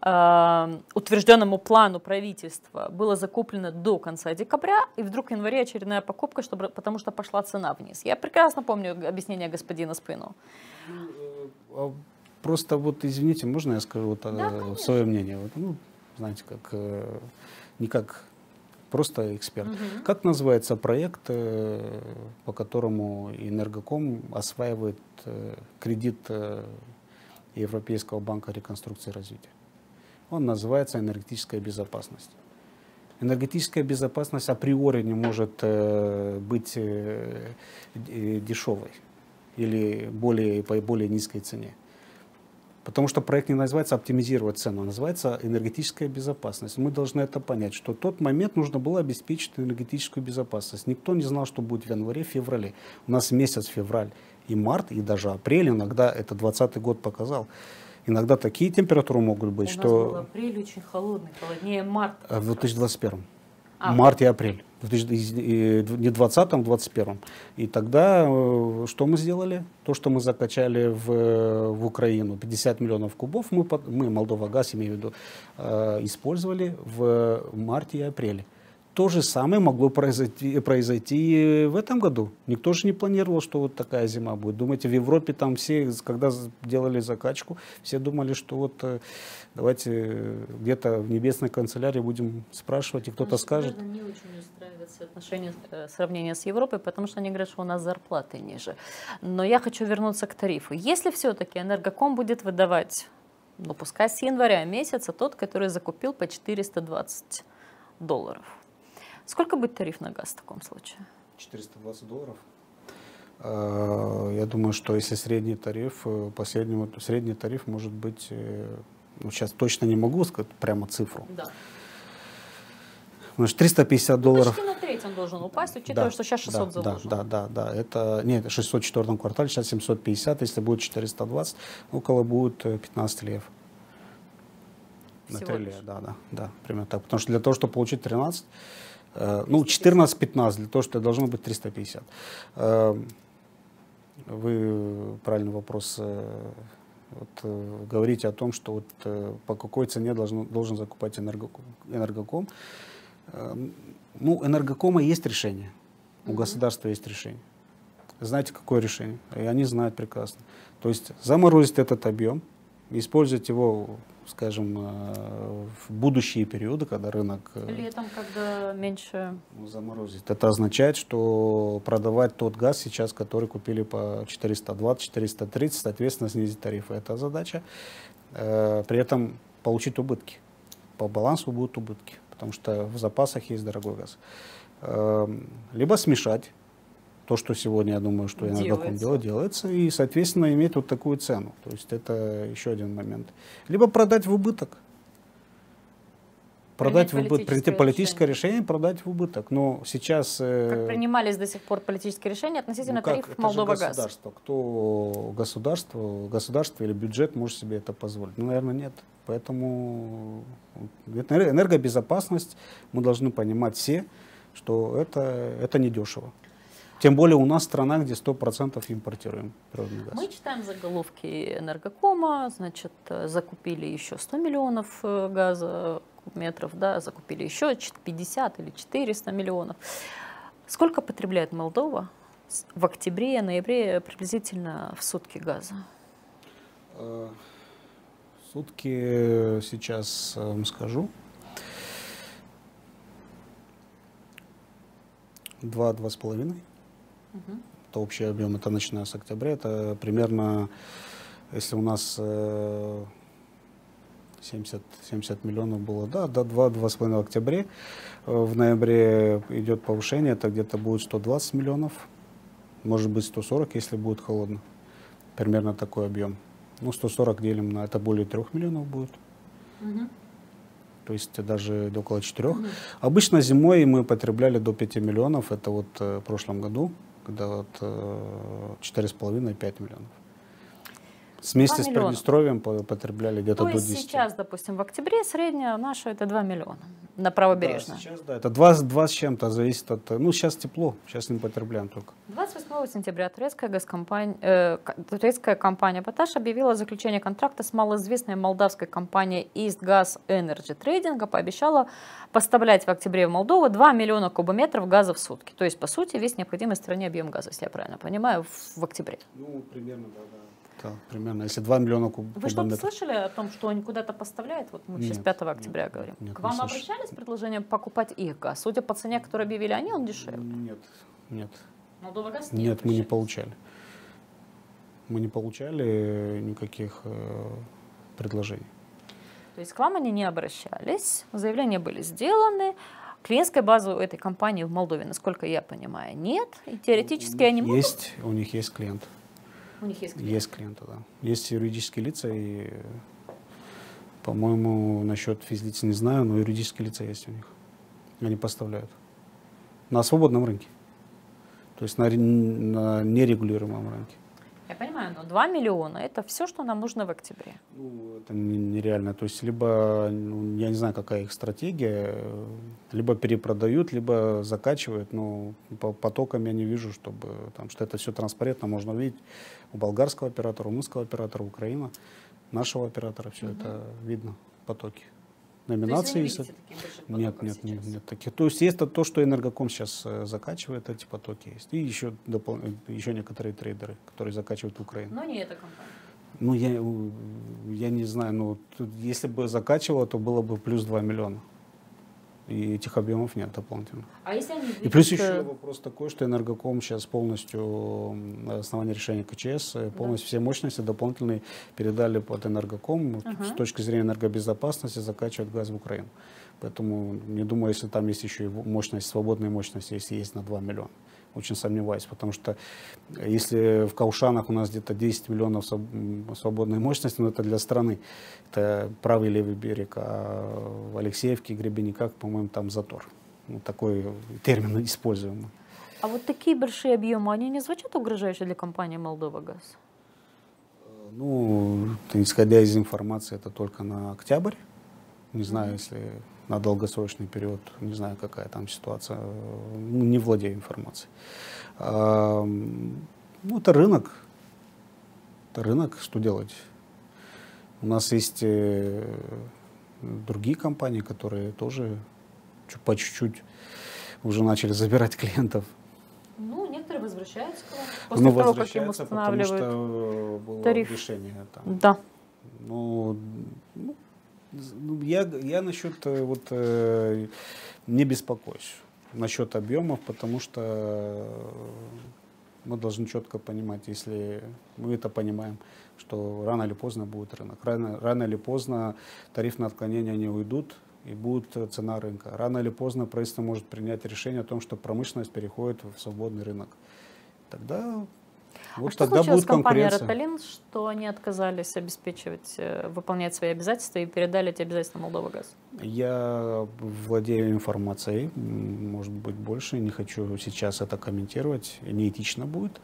э, утвержденному плану правительства было закуплено до конца декабря, и вдруг в январе очередная покупка, чтобы, потому что пошла цена вниз. Я прекрасно помню объяснение господина Спину. А просто вот, извините, можно я скажу вот, Да, э, конечно. свое мнение? Вот, ну, знаете, как э, не как просто эксперт. Мгм. Как называется проект, э, по которому Энергоком осваивает э, кредит э, Европейского банка реконструкции и развития? Он называется энергетическая безопасность. Энергетическая безопасность априори не может быть дешевой или более, по более низкой цене. Потому что проект не называется оптимизировать цену, а называется энергетическая безопасность. Мы должны это понять, что в тот момент нужно было обеспечить энергетическую безопасность. Никто не знал, что будет в январе, феврале. У нас месяц февраль и март, и даже апрель, иногда это 20 год показал. Иногда такие температуры могут быть, У что... нас был апрель очень холодный, холоднее марта. А, В 2021. А, Март и апрель. В 2000 из- и Не 20 21 И тогда э, что мы сделали? То, что мы закачали в, э, в Украину, 50 миллионов кубов, мы, мы Молдова газ, имею в виду, э, использовали в марте и апреле. То же самое могло произойти, произойти и в этом году. Никто же не планировал, что вот такая зима будет. Думаете, в Европе там все, когда делали закачку, все думали, что вот э, давайте э, где-то в небесной канцелярии будем спрашивать, и кто-то скажет. не очень устраивает соотношение, э, сравнение с Европой, потому что они говорят, что у нас зарплаты ниже. Но я хочу вернуться к тарифу. Если все-таки Энергоком будет выдавать, ну пускай с января месяца, тот, который закупил по 420 долларов, сколько будет тариф на газ в таком случае? 420 долларов. Э, Я думаю, что если средний тариф, э, по среднему, то средний тариф может быть, сейчас точно не могу сказать прямо цифру, Да. значит, 350 долларов. Почти на треть он должен упасть, учитывая, что сейчас 600 да, заложено. Да, да, да, это, нет, 604 квартале, сейчас 750, если будет 420, около будет э, 15 лев. На Всего три лея, лишь. да, да, да, примерно так. Потому что для того, чтобы получить 13, э, ну, 14-15, для того, что должно быть 350. Э, вы правильный вопрос э, вот, э, говорите о том, что вот, э, по какой цене должен, должен закупать энергоком. энергоком. Ну, энергокома есть решение, у государства есть решение. Знаете, какое решение? И они знают прекрасно. То есть заморозить этот объем, использовать его, скажем, э, в будущие периоды, когда рынок э, Летом, когда меньше... ну, заморозить. Это означает, что продавать тот газ сейчас, который купили по 420-430, соответственно, снизить тарифы. Это задача. Э, При этом получить убытки. По балансу будут убытки, потому что в запасах есть дорогой газ. Э, Либо смешать то, что сегодня, я думаю, что энергоком Делается. делает, делается, и, соответственно, иметь вот такую цену. То есть это еще один момент. Либо продать в убыток. Продать в убыток, прийти политическое решение, продать в убыток. Но сейчас... э, Как принимались до сих пор политические решения относительно ну как, тарифов Молдова газ? государство. Кто государство, государство или бюджет может себе это позволить? Ну, наверное, нет. Поэтому это энер- энергобезопасность мы должны понимать все, что это, это недешево. Тем более у нас страна, где 100% импортируем природный газ. Мы читаем заголовки энергокома, значит, э, закупили еще 100 миллионов э, газа метров, да, закупили еще 50 или 400 миллионов. Сколько потребляет Молдова в октябре, ноябре приблизительно в сутки газа? Э, сутки сейчас вам скажу. 2-2,5. Угу. Это общий объем, это начиная с октября, это примерно, если у нас э, 70, 70 миллионов было, да, до 2-2,5 октября. Э, в ноябре идет повышение, это где-то будет 120 миллионов, может быть 140, если будет холодно. Примерно такой объем. Ну, 140 делим на, это более 3 миллионов будет. Угу. То есть даже до около 4. Угу. Обычно зимой мы потребляли до 5 миллионов, это вот э, в прошлом году когда вот э, 4,5-5 миллионов. Вместе с. Приднестровьем по- потребляли где-то То до есть 10. сейчас, допустим, в октябре средняя наша это 2 миллиона на правобережное. Да, сейчас, да, это два, два с чем-то, зависит от... Ну, сейчас тепло, сейчас не потребляем только. 28 сентября турецкая, газкомпания, э, турецкая компания «Поташ» объявила заключение контракта с малоизвестной молдавской компанией East Gas Energy Trading, пообещала поставлять в октябре в Молдову 2 миллиона кубометров газа в сутки. То есть, по сути, весь необходимый стране объем газа, если я правильно понимаю, в, в октябре. Ну, примерно, да, да. Да, примерно. Если 2 миллиона куб, Вы что-то слышали о том, что они куда-то поставляют? Вот мы сейчас Нет, 5 октября нет, говорим. нет, К не вам обращались с предложением покупать их газ? Судя по цене, которую объявили они, он дешевле. Нет, нет. Молдова газ Нет, мы не получали. Мы не получали никаких э, предложений. То есть к вам они не обращались, заявления были сделаны. Клиентской базы у этой компании в Молдове, насколько я понимаю, нет. И теоретически они могут. Есть, у них есть клиент. У них есть клиент. Есть клиенты, да. Есть юридические лица и, по-моему, насчет физлиц не знаю, но юридические лица есть у них. Они поставляют. На свободном рынке. То есть на, на нерегулируемом рынке. Я понимаю, но 2 миллиона это все, что нам нужно в октябре. Ну, это не- нереально. То есть либо, ну, я не знаю, какая их стратегия, либо перепродают, либо закачивают. Но по потокам я не вижу, чтобы там, что это все транспарентно можно увидеть у болгарского оператора, у русского оператора, Украина, нашего оператора. Все это видно, потоки. Номинации. Есть не больших нет, нет, нет, нет таких. То есть есть то, то, что Энергоком сейчас э, закачивает, эти потоки есть. И еще, допол- э, еще некоторые трейдеры, которые закачивают в Украину. Но не эта компания. Ну, я, э, я не знаю, ну, тут если бы закачивало, то было бы плюс 2 миллиона. И этих объемов нет дополнительно. А если они И плюс еще э, вопрос такой, что Энергоком сейчас полностью на основании решения КЧС э, полностью все мощности дополнительные передали под Энергоком Ага. с точки зрения энергобезопасности закачивать газ в Украину. Поэтому не думаю, если там есть еще и мощность, свободные мощности, если есть на 2 миллиона. Очень сомневаюсь, потому что э, если в Каушанах у нас где-то 10 миллионов свободной мощности, ну это для страны, это правый и левый берег, а в Алексеевке Гребенниках, по-моему, там затор. Ну, такой термин используемый. А вот такие большие объемы, они не звучат угрожающе для компании Молдова Газ? Ну, исходя из информации, это только на октябрь. Не знаю, если на долгосрочный период, не знаю, какая там ситуация, э, не владею информацией. Ну, это рынок. Это рынок, что делать? У нас есть э, другие компании, которые тоже по чуть-чуть уже начали забирать клиентов. Ну, некоторые возвращаются к вам после Ну, того, как им возвращаются, потому устанавливают. что было тариф. решение там. Да. Ну, ну, я, я насчет э, вот э, не беспокоюсь насчет объемов, потому что э, мы должны четко понимать, если мы это понимаем, что рано или поздно будет рынок. Рано, рано или поздно тарифные отклонения не уйдут и будет цена рынка. Рано или поздно правительство может принять решение о том, что промышленность переходит в свободный рынок. Тогда вот а что случилось с компанией. Роталин, что они отказались обеспечивать, э, выполнять свои обязательства и передали эти обязательства Молдова Газ? Я владею информацией, может быть больше, не хочу сейчас это комментировать, неэтично будет.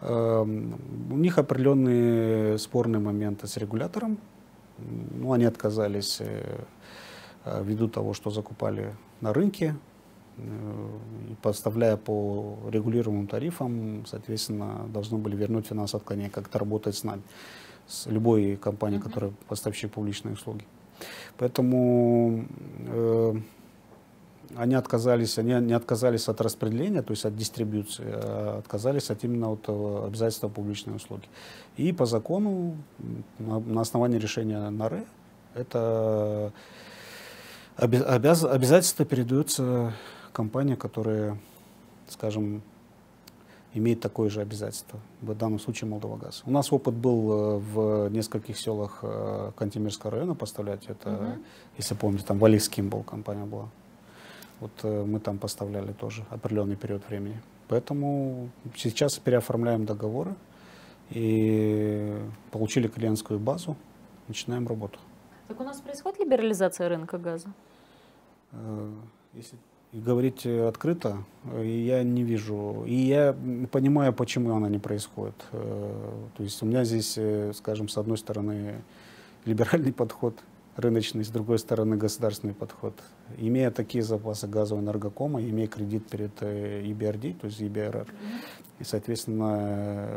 Эм, У них определенные спорные моменты с регулятором. Ну, они отказались э, э, ввиду того, что закупали на рынке, поставляя по регулируемым тарифам, соответственно, должны были вернуть финансовое отклонение, как это работает с нами, с любой компанией, Мгм. которая поставщик публичной услуги. Поэтому э, они отказались, они не отказались от распределения, то есть от дистрибуции, а отказались от именно от э, обязательства публичной услуги. И по закону, на, на основании решения НАРЭ, это обяз- обязательство передается компании, которая, скажем, имеет такое же обязательство, в данном случае Молдовагаз. У нас опыт был э, в нескольких селах э, Кантемирского района поставлять. Это, Мгм. если помните, там Валис Кимбл компания была. Вот э, мы там поставляли тоже определенный период времени. Поэтому сейчас переоформляем договоры и получили клиентскую базу, начинаем работу. Так у нас происходит либерализация рынка газа? Если, говорить открыто, я не вижу. И я понимаю, почему она не происходит. То есть у меня здесь, скажем, с одной стороны либеральный подход, рыночный, с другой стороны государственный подход. Имея такие запасы газового энергокома, имея кредит перед EBRD, то есть EBRR, и, соответственно,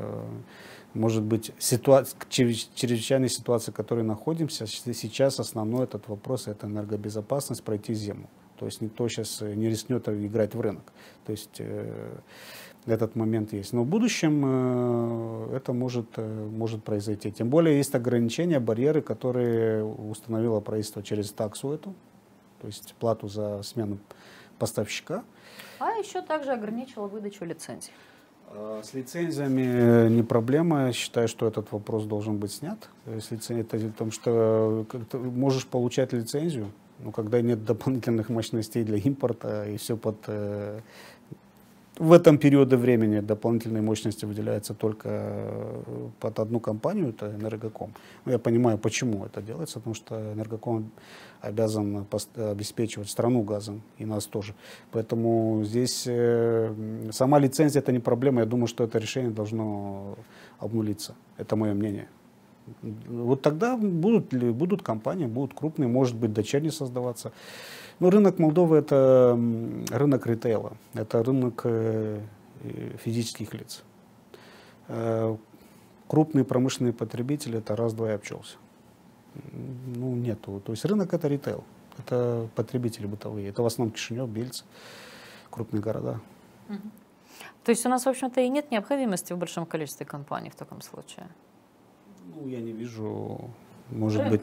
может быть, ситуация, чрезвычайной ситуации, в которой находимся, сейчас основной этот вопрос – это энергобезопасность, пройти зиму. То есть никто сейчас не рискнет играть в рынок. То есть э, этот момент есть. Но в будущем э, это может, э, может произойти. Тем более есть ограничения, барьеры, которые установило правительство через таксу эту, то есть плату за смену поставщика. А еще также ограничило выдачу лицензий. С лицензиями не проблема. Я считаю, что этот вопрос должен быть снят. С лицензией, это в том, что можешь получать лицензию, но когда нет дополнительных мощностей для импорта и все под э, в этом периоде времени дополнительные мощности выделяются только э, под одну компанию, это Энергоком. Но я понимаю, почему это делается, потому что Энергоком обязан обеспечивать страну газом, и нас тоже. Поэтому здесь э, сама лицензия это не проблема, я думаю, что это решение должно обнулиться. Это мое мнение. Вот тогда будут, будут компании, будут крупные, может быть, дочерние создаваться. Ну, рынок Молдовы – это рынок ритейла, это рынок э, физических лиц. Э, крупные промышленные потребители – это раз-два и обчелся. Ну, нету. То есть рынок – это ритейл, это потребители бытовые. Это в основном Кишинев, Бельц, крупные города. То есть у нас, в общем-то, и нет необходимости в большом количестве компаний в таком случае? Ну, я не вижу может быть,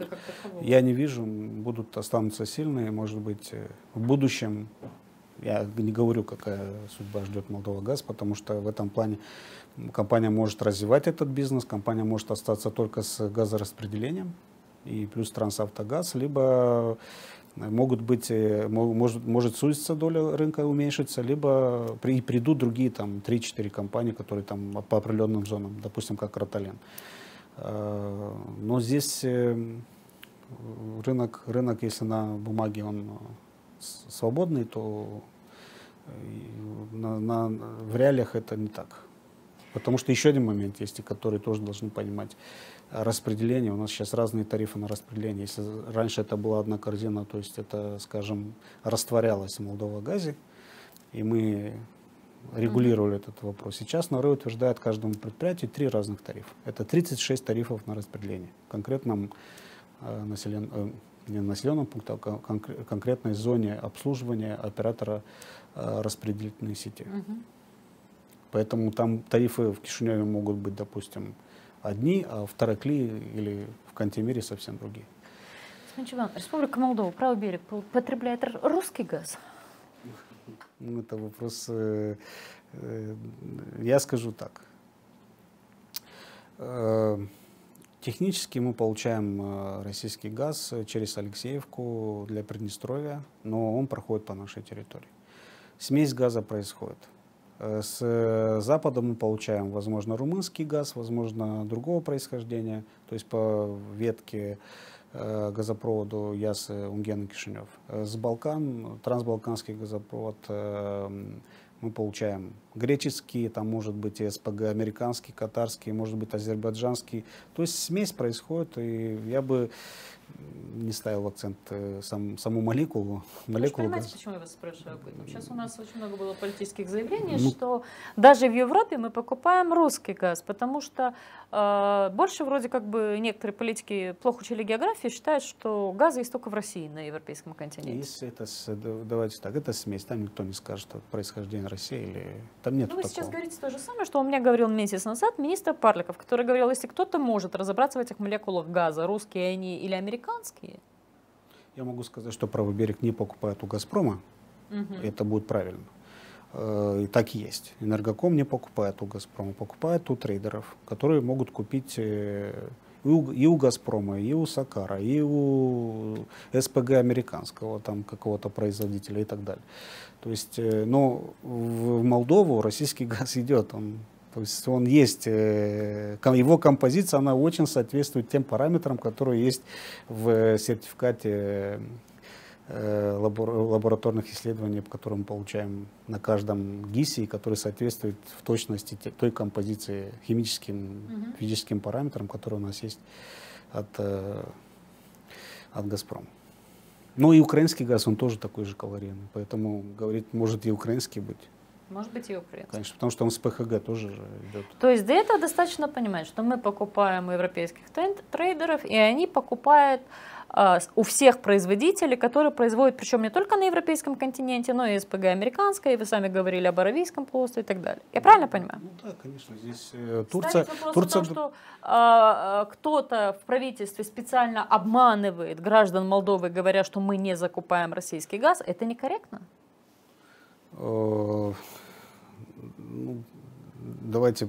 я не вижу, будут останутся сильные, может быть, э, в будущем, я не говорю, какая судьба ждет Молдова Газ, потому что в этом плане компания может развивать этот бизнес, компания может остаться только с газораспределением и плюс Трансавтогаз, либо могут быть, э, может, может сузиться доля рынка, уменьшиться, либо при, придут другие там 3-4 компании, которые там по определенным зонам, допустим, как Ротален. Э, но здесь э, рынок, рынок, если на бумаге он свободный, то э, на, на, в реалиях это не так. Потому что еще один момент есть, и который тоже должны понимать. Распределение. У нас сейчас разные тарифы на распределение. Если раньше это была одна корзина, то есть это, скажем, растворялось в Молдова газе, и мы регулировали этот вопрос. Сейчас НРЭ утверждает каждому предприятию три разных тарифа. Это 36 тарифов на распределение в конкретном э, населен, э, не населенном пункте, а конкр конкретной зоне обслуживания оператора э, распределительной сети. Угу. Поэтому там тарифы в Кишиневе могут быть, допустим, одни, а в Таракли или в Кантемире совсем другие. Республика Молдова, правый берег, потребляет русский газ? Ну, это вопрос, э, э, я скажу так. Э, технически мы получаем российский газ через Алексеевку для Приднестровья, но он проходит по нашей территории. Смесь газа происходит. С запада мы получаем, возможно, румынский газ, возможно, другого происхождения, то есть по ветке газопроводу Ясы Унген Кишинев. Э, с Балкан, трансбалканский газопровод э, мы получаем греческий, там может быть и СПГ американский, катарский, может быть азербайджанский. То есть смесь происходит, и я бы не ставил акцент э, сам, саму молекулу. молекулу Вы понимаете, почему я вас спрашиваю об этом? Сейчас у нас очень много было политических заявлений, ну, что даже в Европе мы покупаем русский газ, потому что э, больше вроде как бы некоторые политики плохо учили географию, считают, что газ есть только в России, на европейском континенте. Если это, давайте так, это смесь, там никто не скажет, что происхождение России или там нет Ну вы такого. сейчас говорите то же самое, что он мне говорил месяц назад министр Парликов, который говорил, если кто-то может разобраться в этих молекулах газа, русские они или американские, американские? Я могу сказать, что правый берег не покупает у «Газпрома». Угу. Это будет правильно. Э, и так и есть. Энергоком не покупает у «Газпрома», покупает у трейдеров, которые могут купить э, и у, и у «Газпрома», и у «Сакара», и у СПГ американского, там какого-то производителя и так далее. То есть, э, но в Молдову российский <laughs> газ идет, он то есть он есть, э, его композиция, она очень соответствует тем параметрам, которые есть в сертификате э, лабораторных исследований, которые мы получаем на каждом ГИСе, которые соответствуют в точности той композиции химическим, угу. физическим параметрам, которые у нас есть от, э, от «Газпрома». Ну и украинский газ, он тоже такой же калорийный, поэтому, говорит, может и украинский быть. Может быть, и украинский. Конечно, потому что он с ПХГ тоже идет. То есть для этого достаточно понимать, что мы покупаем у европейских трейдеров, и они покупают а, у всех производителей, которые производят, причем не только на европейском континенте, но и СПГ американское, и вы сами говорили об Аравийском полуострове и так далее. Я правильно понимаю? Ну да, конечно. Здесь э, Турция... Турция... Том, что э, кто-то в правительстве специально обманывает граждан Молдовы, говоря, что мы не закупаем российский газ, это некорректно? Э, ну, давайте,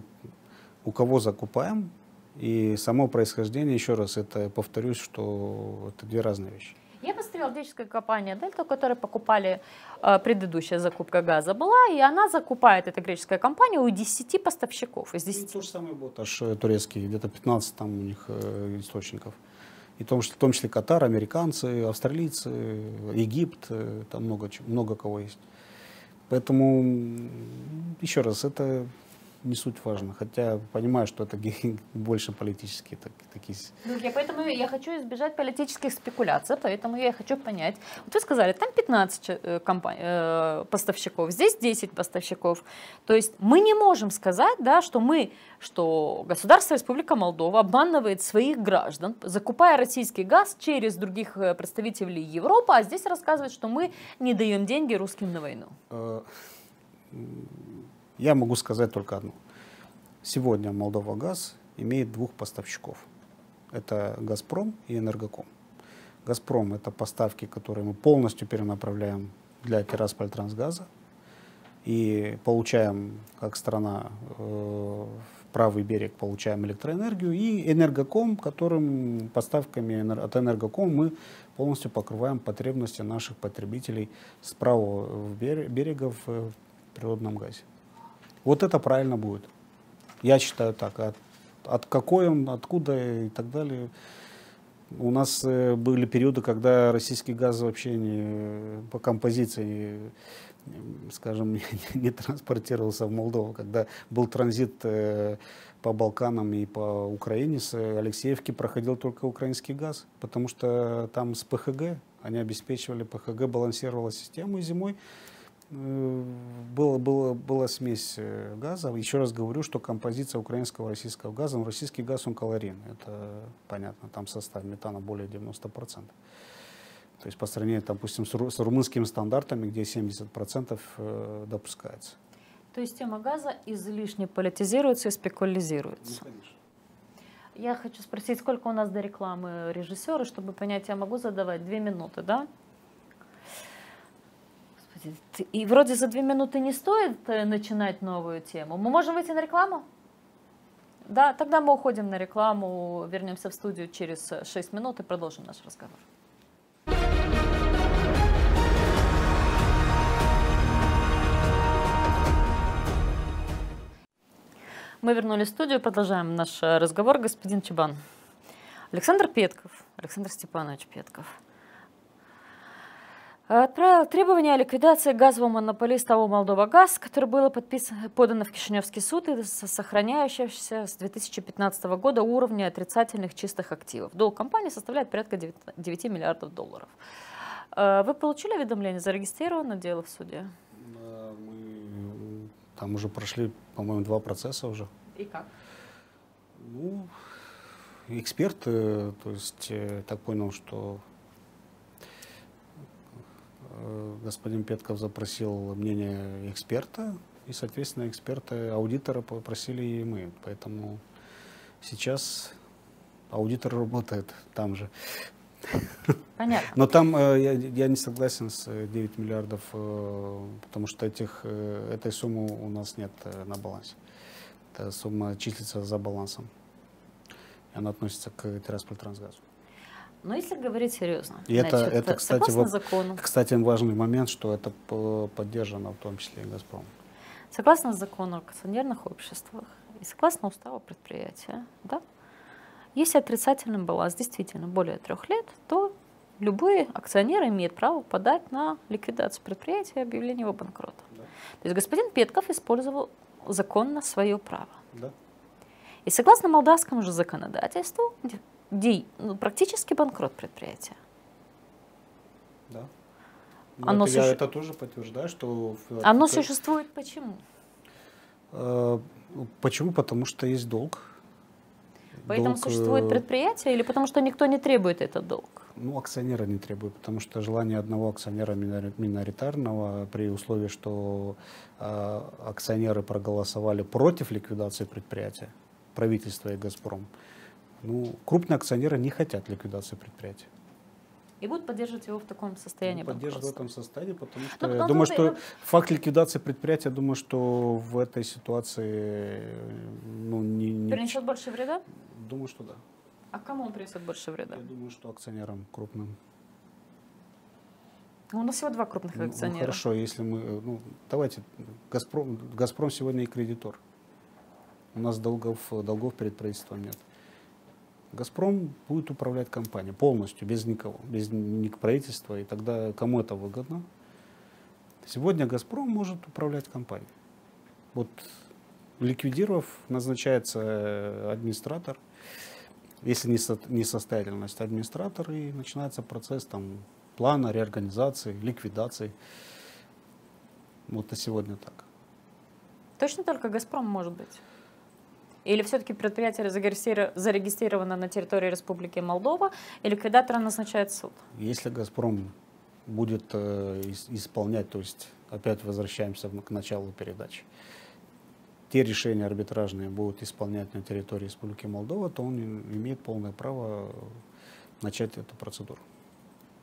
у кого закупаем, и само происхождение, еще раз, это повторюсь, что это две разные вещи. Я посмотрела, дельческая компания Дельта, которая покупали э, предыдущая закупка газа была, и она закупает, эта греческая компания, у 10 поставщиков. Из 10. И то же самое аж э, турецкий, где-то 15 там у них э, источников. И в том, числе, в том числе Катар, американцы, австралийцы, Египет, э, там много, много кого есть. Поэтому, еще раз, это не суть важно. Хотя понимаю, что это <laughs> больше политические так, такие. Ну, я, поэтому я хочу избежать политических спекуляций, поэтому я хочу понять. Вот вы сказали, там 15 э, компаний, э, поставщиков, здесь 10 поставщиков. То есть мы не можем сказать, да, что мы, что государство Республика Молдова обманывает своих граждан, закупая российский газ через других э, представителей Европы, а здесь рассказывает, что мы не даем деньги русским на войну. Э, я могу сказать только одно. Сегодня Молдова Газ имеет двух поставщиков. Это «Газпром» и «Энергоком». «Газпром» — это поставки, которые мы полностью перенаправляем для Тирасполь Трансгаза и получаем, как страна, э, правый берег получаем электроэнергию, и «Энергоком», которым поставками от «Энергоком» мы полностью покрываем потребности наших потребителей с правого берега в природном газе. Вот это правильно будет. Я считаю так. От, от какой он, откуда и так далее. У нас э, были периоды, когда российский газ вообще не, по композиции, скажем, <laughs> не, не транспортировался в Молдову. Когда был транзит э, по Балканам и по Украине, с Алексеевки проходил только украинский газ, потому что там с ПХГ, они обеспечивали ПХГ, балансировала систему, и зимой была, была, была смесь э, газа. Еще раз говорю, что композиция украинского и российского газа, ну, российский газ, он калорийный, это понятно, там состав метана более 90%. То есть по сравнению, допустим, с, с румынскими стандартами, где 70% э, допускается. То есть тема газа излишне политизируется и спекулизируется. Ну, конечно. Я хочу спросить, сколько у нас до рекламы режиссера, чтобы понять, я могу задавать две минуты, да? И вроде за две минуты не стоит э, начинать новую тему. Мы можем выйти на рекламу? Да, тогда мы уходим на рекламу, вернемся в студию через 6 минут и продолжим наш разговор. Мы вернулись в студию, продолжаем наш э, разговор. Господин Чебан. Александр Петков, Александр Степанович Петков – отправил требование о ликвидации газового монополиста ООО «Молдова ГАЗ», которое было подписано, подано в Кишиневский суд и сохраняющееся с 2015 года уровня отрицательных чистых активов. Долг компании составляет порядка 9 миллиардов долларов. Э, вы получили уведомление, зарегистрировано дело в суде? Мы там уже прошли, по-моему, два процесса уже. И как? Ну, эксперты, то есть, э, так понял, что господин Петков запросил мнение эксперта, и, соответственно, эксперты, аудитора попросили и мы. Поэтому сейчас аудитор работает там же. Понятно. Но там э, я, я не согласен с 9 э, миллиардов, потому что этих, этой суммы у нас нет на балансе. Эта сумма числится за балансом. Она относится к Тирасполь Трансгазу. Но если говорить серьезно, и значит, это, это, кстати, согласно закону, кстати, важный момент, что это поддержано в том числе и «Газпром». Согласно закону о акционерных обществах и согласно уставу предприятия, да, если отрицательный баланс действительно более трех лет, то любой акционер имеет право подать на ликвидацию предприятия и объявление его банкрота. Да. То есть господин Петков использовал законно свое право. Да. И согласно молдавскому же законодательству, где ну, практически банкрот предприятия. Да. Оно это, суще... Я это тоже подтверждаю, что... Оно это... существует почему? Э, почему? Потому что есть долг. Поэтому долг... существует э, предприятие или потому что никто не требует этот долг? Ну, акционеры не требуют, потому что желание одного акционера миноритарного при условии, что э, акционеры проголосовали против ликвидации предприятия, правительство и «Газпром», ну, крупные акционеры не хотят ликвидации предприятия. И будут поддерживать его в таком состоянии ну, Поддерживать в этом состоянии, потому ну, что ну, я думаю, что факт ликвидации предприятия, думаю, что в этой ситуации ну, не, не... Принесет больше вреда? Думаю, что да. А кому он принесет больше вреда? Я думаю, что акционерам крупным. Ну, у нас всего два крупных ну, акционера. Ну, хорошо, если мы... Ну, давайте, Газпром, Газпром сегодня и кредитор. У нас долгов, долгов перед правительством нет. Газпром будет управлять компанией полностью, без никого, без правительства, и тогда кому это выгодно? Сегодня Газпром может управлять компанией. Вот ликвидировав, назначается э, администратор, если не несостоятельность администратора, и начинается процесс там, плана, реорганизации, ликвидации. Вот и сегодня так. Точно только «Газпром» может быть? Или все-таки предприятие зарегистрировано на территории Республики Молдова, и ликвидатора назначает суд? Если «Газпром» будет э, исполнять, то есть опять возвращаемся к началу передачи, те решения арбитражные будут исполнять на территории Республики Молдова, то он имеет полное право начать эту процедуру.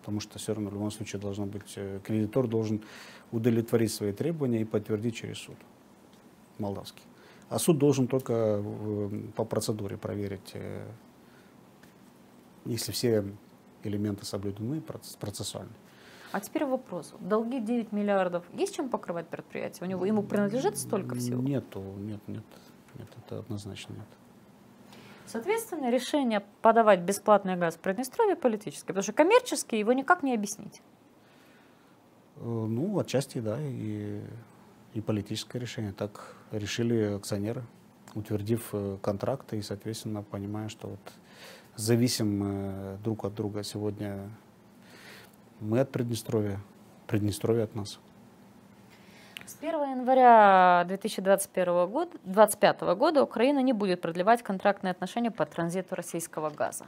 Потому что все равно в любом случае должно быть, э, кредитор должен удовлетворить свои требования и подтвердить через суд молдавский. А суд должен только э, по процедуре проверить, э, если все элементы соблюдены процессуально. А теперь вопрос. Долги 9 миллиардов. Есть чем покрывать предприятие? У него ему принадлежит столько всего? Нету, нет, нет, нет, это однозначно нет. Соответственно, решение подавать бесплатный газ в Приднестровье политическое, потому что коммерчески его никак не объяснить. Э, ну, отчасти, да, и, и политическое решение. Так решили акционеры, утвердив э, контракты и, соответственно, понимая, что вот зависим друг от друга сегодня мы от Приднестровья, Приднестровье от нас. С 1 января 2021 года, 2025 года Украина не будет продлевать контрактные отношения по транзиту российского газа.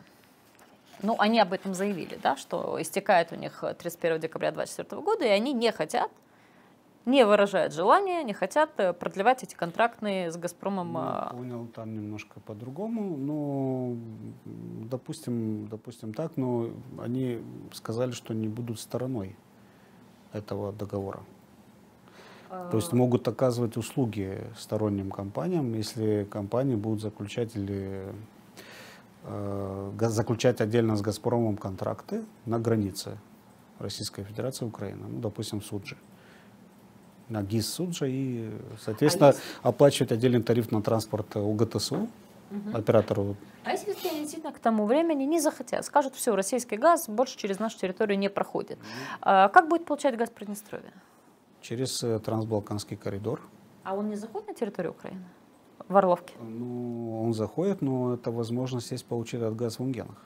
Ну, они об этом заявили, да, что истекает у них 31 декабря 2024 года, и они не хотят, не выражают желания, не хотят э, продлевать эти контрактные с «Газпромом». Ну, а, понял, там немножко по-другому. Ну, допустим, допустим так, но они сказали, что не будут стороной этого договора. А... То есть могут оказывать услуги сторонним компаниям, если компании будут заключать или э, заключать отдельно с «Газпромом» контракты на границе Российской Федерации и Украины, ну, допустим, в Суджи на ГИС Суджа и, соответственно, а если... оплачивать отдельный тариф на транспорт УГТСУ угу. оператору. А если действительно к тому времени не захотят, скажут, все, российский газ больше через нашу территорию не проходит. А как будет получать газ Приднестровье? Через э, трансбалканский коридор. А он не заходит на территорию Украины? В Орловке? Ну, он заходит, но это возможность есть получить от газ в Унгенах.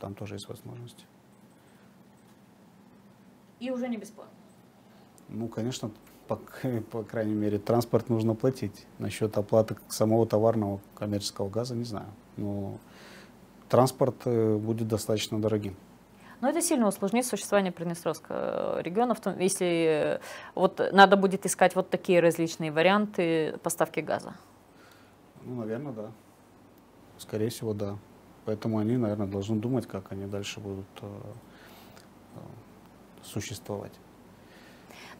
Там тоже есть возможность. И уже не бесплатно? Ну, конечно, по, <laughs> по крайней мере, транспорт нужно платить. Насчет оплаты самого товарного коммерческого газа не знаю. Но транспорт э, будет достаточно дорогим. Но это сильно усложнит существование Приднестровского региона, в том, если э, вот надо будет искать вот такие различные варианты поставки газа. Ну, наверное, да. Скорее всего, да. Поэтому они, наверное, должны думать, как они дальше будут э, э, существовать.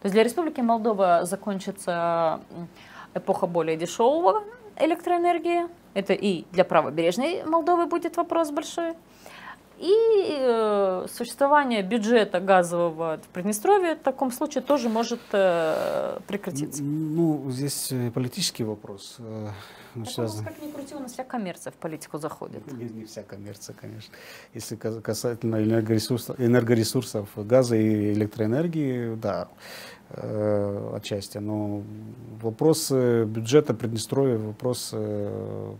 То есть для Республики Молдова закончится эпоха более дешевого электроэнергии. Это и для правобережной Молдовы будет вопрос большой. И э, существование бюджета газового в Приднестровье в таком случае тоже может э, прекратиться. Ну, здесь э, политический вопрос. Э, ну, связан... как ни крути, у нас вся коммерция в политику заходит. Не, не вся коммерция, конечно. Если касательно энергоресурсов, энергоресурсов газа и электроэнергии, да, отчасти. Но вопрос бюджета Приднестровья, вопрос э,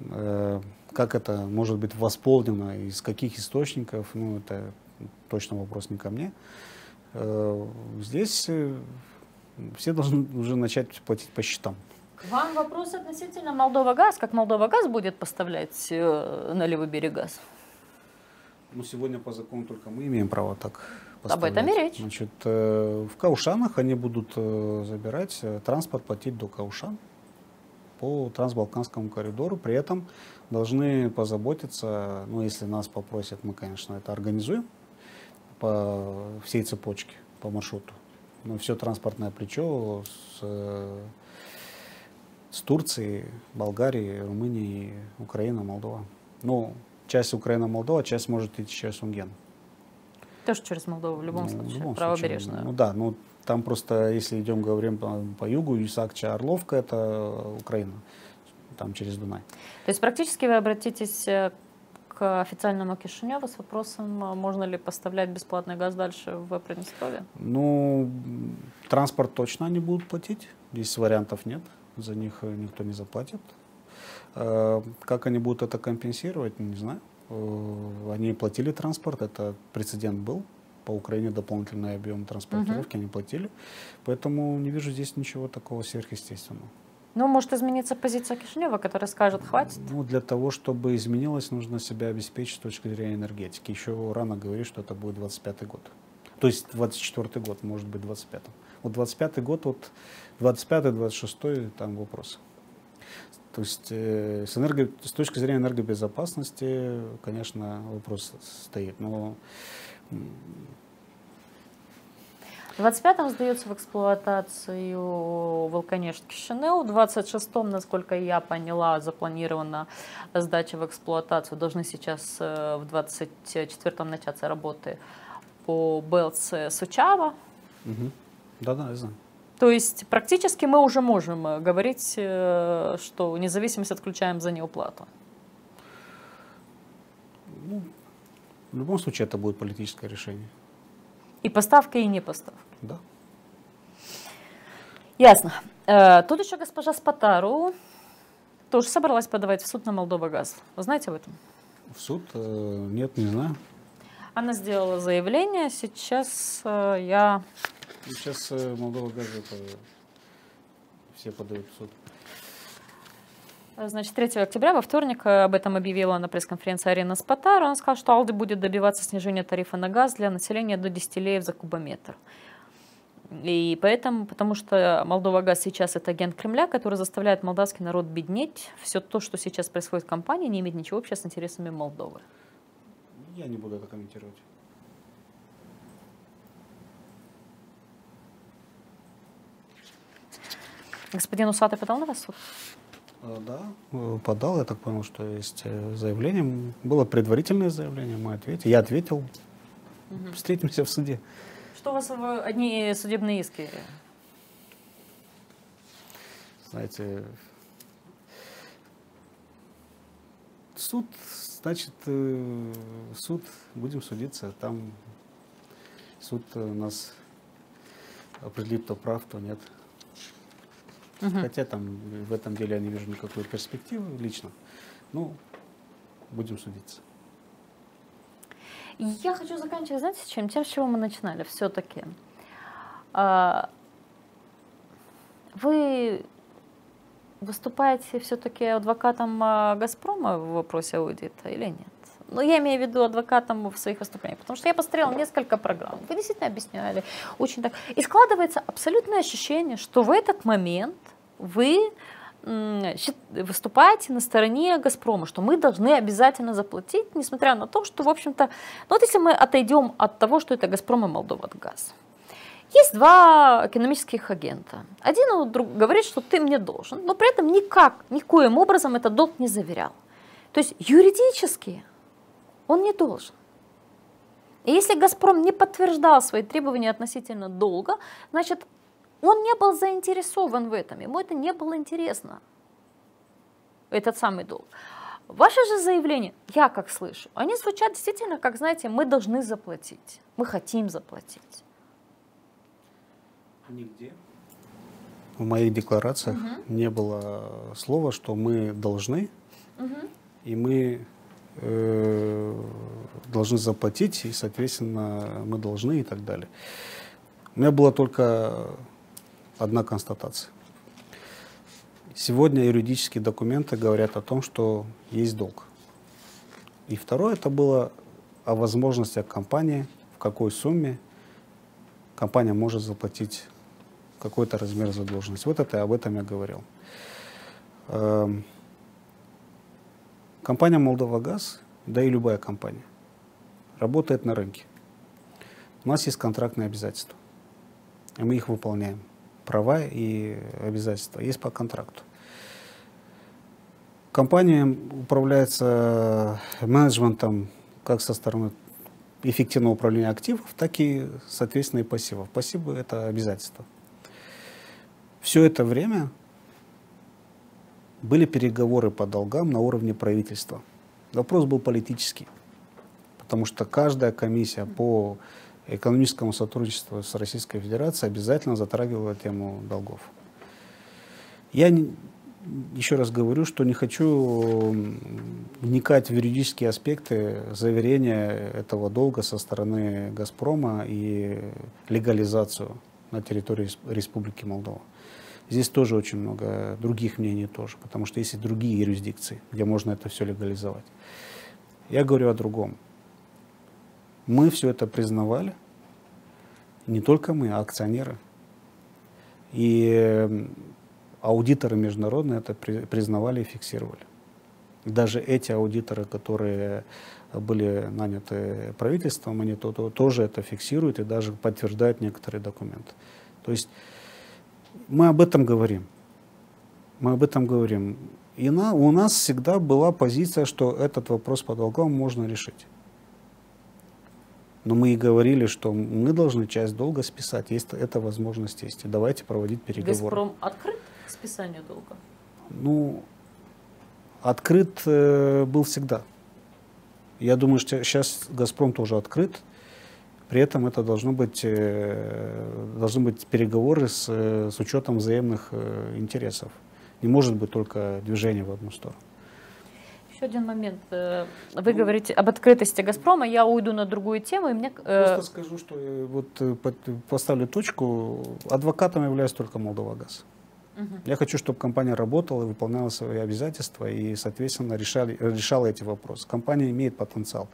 э, как это может быть восполнено, из каких источников, ну, это точно вопрос не ко мне. Э, здесь э, все должны <laughs> уже начать платить по счетам. Вам вопрос относительно Молдова газ. Как Молдова газ будет поставлять э, на левый берег газ? Ну, сегодня по закону только мы имеем право так поставлять. Об этом и речь. Значит, в Каушанах они будут забирать транспорт, платить до Каушан по трансбалканскому коридору. При этом должны позаботиться, ну, если нас попросят, мы, конечно, это организуем по всей цепочке, по маршруту. Но все транспортное плечо с, с Турцией, Болгарией, Румынией, Украина, Молдова. Ну, часть Украина, Молдова, часть может идти через Унген. Тоже через Молдову в любом ну, случае, в любом правобережную. Случае, ну да, ну там просто, если идем, говорим по, по югу, Юсакча, Орловка, это Украина там через Дунай. То есть практически вы обратитесь э, к официальному Кишиневу с вопросом, а можно ли поставлять бесплатный газ дальше в Приднестровье? Ну, транспорт точно они будут платить, здесь вариантов нет, за них э, никто не заплатит. Э, как они будут это компенсировать, не знаю. Они платили транспорт, это прецедент был, по Украине дополнительный объем транспортировки uh-huh. они платили. Поэтому не вижу здесь ничего такого сверхъестественного. Ну, может измениться позиция Кишинева, которая скажет, хватит? Ну, для того, чтобы изменилось, нужно себя обеспечить с точки зрения энергетики. Еще рано говорить, что это будет 25 год. То есть 24 год, может быть, 25 -м. Вот 25 год, вот 25-26 там вопрос. То есть э, с, энерго, с точки зрения энергобезопасности, конечно, вопрос стоит. Но в 25-м сдается в эксплуатацию Волконежский Кишинел. В 26-м, насколько я поняла, запланирована сдача в эксплуатацию. Должны сейчас э, в 24-м начаться работы по БЛЦ Сучава. Угу. Да-да, я знаю. То есть практически мы уже можем э, говорить, э, что независимость отключаем за неуплату. Ну, в любом случае это будет политическое решение. И поставка, и не поставка. Да. Ясно. Э, тут еще госпожа Спатару тоже собралась подавать в суд на Молдова газ. Вы знаете об этом? В суд? Нет, не знаю. Она сделала заявление. Сейчас я... Сейчас Молдова газ это все подают в суд. Значит, 3 октября, во вторник, об этом объявила на пресс-конференции Арина Спатар. Она сказала, что Алды будет добиваться снижения тарифа на газ для населения до 10 леев за кубометр. И поэтому, потому что Молдова газ сейчас это агент Кремля, который заставляет молдавский народ беднеть. Все то, что сейчас происходит в компании, не имеет ничего общего с интересами Молдовы. Я не буду это комментировать. Господин Усатый подал на вас суд? Э, да, э, подал. Я так понял, что есть э, заявление. Было предварительное заявление, мы ответили. Я ответил. Угу. Встретимся в суде. Что у вас одни судебные иски? Знаете, суд, значит, суд, будем судиться. Там суд нас определит, кто прав, кто нет. Угу. Хотя там в этом деле я не вижу никакой перспективы лично. Ну, будем судиться. Я хочу заканчивать, знаете, чем? Тем, с чего мы начинали все-таки. А, вы выступаете все-таки адвокатом а, «Газпрома» в вопросе аудита или нет? Ну, я имею в виду адвокатом в своих выступлениях, потому что я посмотрела несколько программ. Вы действительно объясняли очень так. И складывается абсолютное ощущение, что в этот момент вы выступаете на стороне Газпрома, что мы должны обязательно заплатить, несмотря на то, что, в общем-то, ну вот если мы отойдем от того, что это Газпром и Молдова газ. Есть два экономических агента. Один друг говорит, что ты мне должен, но при этом никак, никоим образом этот долг не заверял. То есть юридически Он не должен. И если «Газпром» не подтверждал свои требования относительно долга, значит, он не был заинтересован в этом, ему это не было интересно, этот самый долг. Ваши же заявления, я как слышу, они звучат действительно, как, знаете, мы должны заплатить, мы хотим заплатить. Нигде. В моих декларациях угу. не было слова, что мы должны, угу. и мы э, должны заплатить, и, соответственно, мы должны и так далее. У меня была только одна констатация. Сегодня юридические документы говорят о том, что есть долг. И второе, это было о возможности компании, в какой сумме компания может заплатить какой-то размер задолженности. Вот это об этом я говорил. Эм, компания Молдова Газ, да и любая компания, работает на рынке. У нас есть контрактные обязательства, и мы их выполняем. Права и обязательства есть по контракту. Компания управляется менеджментом как со стороны эффективного управления активов, так и, соответственно, и пассивов. Пассивы – это обязательства. Все это время были переговоры по долгам на уровне правительства. Вопрос был политический, потому что каждая комиссия по экономическому сотрудничеству с Российской Федерацией обязательно затрагивала тему долгов. Я не, еще раз говорю, что не хочу вникать в юридические аспекты заверения этого долга со стороны «Газпрома» и легализацию на территории Республики Молдова. Здесь тоже очень много других мнений тоже, потому что есть и другие юрисдикции, где можно это все легализовать. Я говорю о другом. Мы все это признавали, не только мы, а акционеры. И аудиторы международные это признавали и фиксировали. Даже эти аудиторы, которые были наняты правительством, они то, то, тоже это фиксируют и даже подтверждают некоторые документы. То есть мы об этом говорим. Мы об этом говорим. И на, у нас всегда была позиция, что этот вопрос по долгам можно решить. Но мы и говорили, что мы должны часть долга списать, есть эта возможность есть. И давайте проводить переговоры. Газпром открыт к списанию долга? Ну, открыт э, был всегда. Я думаю, что сейчас Газпром тоже открыт. При этом это должно быть, э, должны быть переговоры с, э, с учетом взаимных э, интересов. Не может быть только движение в одну сторону. Еще один момент. Вы ну, говорите об открытости «Газпрома», я уйду на другую тему. И мне... Просто скажу, что вот поставлю точку. Адвокатом являюсь только «Молдова-Газ». Угу. Я хочу, чтобы компания работала, выполняла свои обязательства и, соответственно, решали, решала эти вопросы. Компания имеет потенциал.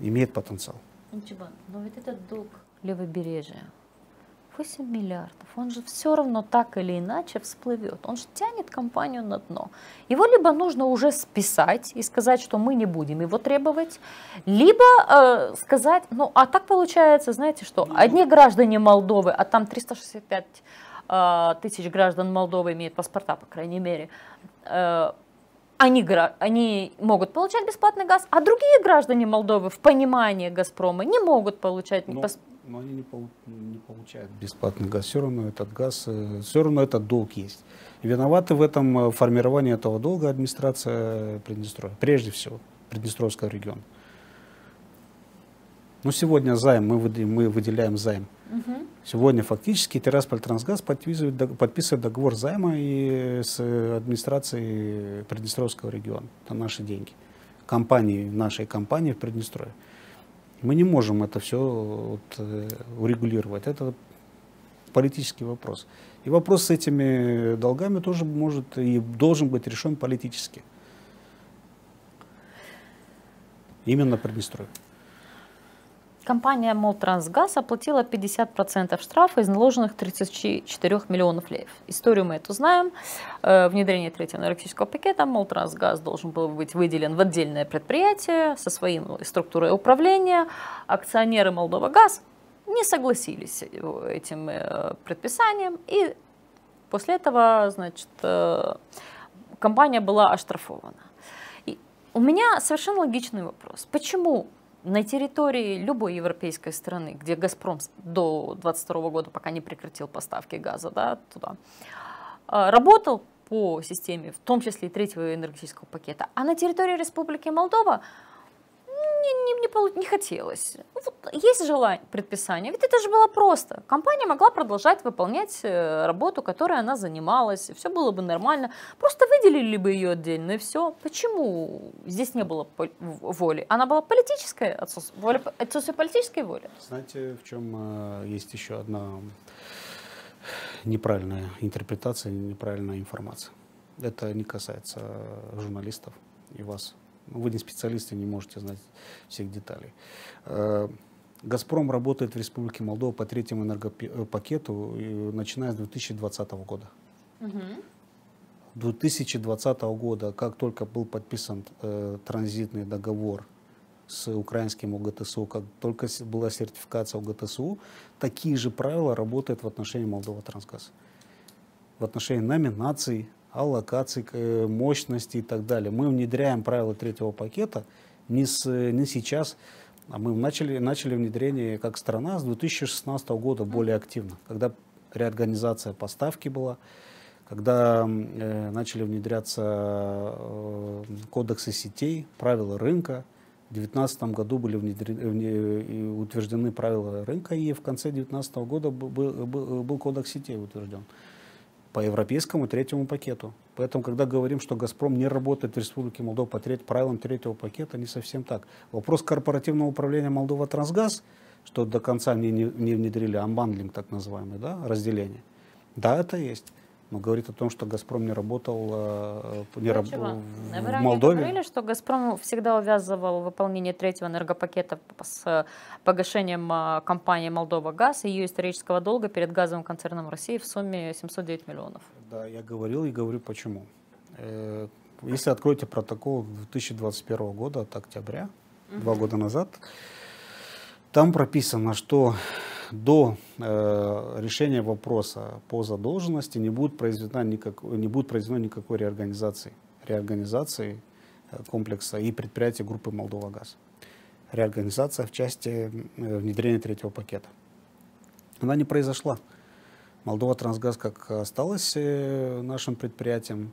Имеет потенциал. Ничего, но ведь этот долг левобережья, 8 миллиардов, он же все равно так или иначе всплывет. Он же тянет компанию на дно. Его либо нужно уже списать и сказать, что мы не будем его требовать, либо э, сказать, ну а так получается, знаете что, одни граждане Молдовы, а там 365 э, тысяч граждан Молдовы имеют паспорта, по крайней мере, э, они, они могут получать бесплатный газ, а другие граждане Молдовы в понимании «Газпрома» не могут получать... Но, но они не, пол, не получают бесплатный газ. Все равно этот газ, э, все равно этот долг есть. Виноваты в этом э, формировании этого долга администрация Приднестровья. Прежде всего, Приднестровского региона. Ну, сегодня займ, мы, мы выделяем займ. Угу. Сегодня фактически Тирасполь Трансгаз подписывает, подписывает договор займа и с администрацией Приднестровского региона. Это наши деньги. Компании, нашей компании в Приднестровье. Мы не можем это все вот, э, урегулировать. Это политический вопрос. И вопрос с этими долгами тоже может и должен быть решен политически. Именно Приднестровье. Компания Молтрансгаз оплатила 50% штрафа из наложенных 34 миллионов леев. Историю мы эту знаем. Э, внедрение третьего энергетического пакета Молтрансгаз должен был быть выделен в отдельное предприятие со своей структурой управления. Акционеры Молдова Газ не согласились этим э, предписанием. И после этого значит, э, компания была оштрафована. У меня совершенно логичный вопрос. Почему на территории любой европейской страны, где «Газпром» до 2022 года, пока не прекратил поставки газа да, туда, а, работал по системе, в том числе и третьего энергетического пакета, а на территории Республики Молдова не, не, не, не хотелось. Ну, вот есть желание предписания, ведь это же было просто. Компания могла продолжать выполнять э, работу, которой она занималась, все было бы нормально. Просто выделили бы ее отдельно и все. Почему здесь не было воли? Она была политическая, отсутствие, отсутствие политической воли. Знаете, в чем э, есть еще одна неправильная интерпретация, неправильная информация. Это не касается журналистов и вас вы не специалисты, не можете знать всех деталей. Э, «Газпром» работает в Республике Молдова по третьему энергопакету, начиная с 2020 года. Угу. 2020 года, как только был подписан э, транзитный договор с украинским ОГТСУ, как только была сертификация ОГТСУ, такие же правила работают в отношении Молдова Трансгаз. В отношении номинаций, аллокаций, э, мощности и так далее. Мы внедряем правила третьего пакета не, с, не сейчас, а мы начали, начали внедрение как страна с 2016 года более активно, когда реорганизация поставки была, когда э, начали внедряться э, кодексы сетей, правила рынка. В 2019 году были внедрены, утверждены правила рынка, и в конце 2019 года был, был, был кодекс сетей утвержден по европейскому третьему пакету. Поэтому, когда говорим, что «Газпром» не работает в Республике Молдова по треть, правилам третьего пакета, не совсем так. Вопрос корпоративного управления Молдова Трансгаз, что до конца не, не, не внедрили, амбандлинг так называемый, да, разделение. Да, это есть но говорит о том, что «Газпром» не работал э, не раб... в Молдове. говорили, что «Газпром» всегда увязывал выполнение третьего энергопакета с погашением э, компании «Молдова Газ» и ее исторического долга перед газовым концерном России в сумме 709 миллионов. Да, я говорил и говорю почему. Э, если откроете протокол 2021 года от октября, угу. два года назад, там прописано, что до э, решения вопроса по задолженности не будет произведено, никак, не будет произведено никакой реорганизации, реорганизации э, комплекса и предприятия группы Молдова Газ. Реорганизация в части э, внедрения третьего пакета. Она не произошла. Молдова Трансгаз как осталась э, нашим предприятием,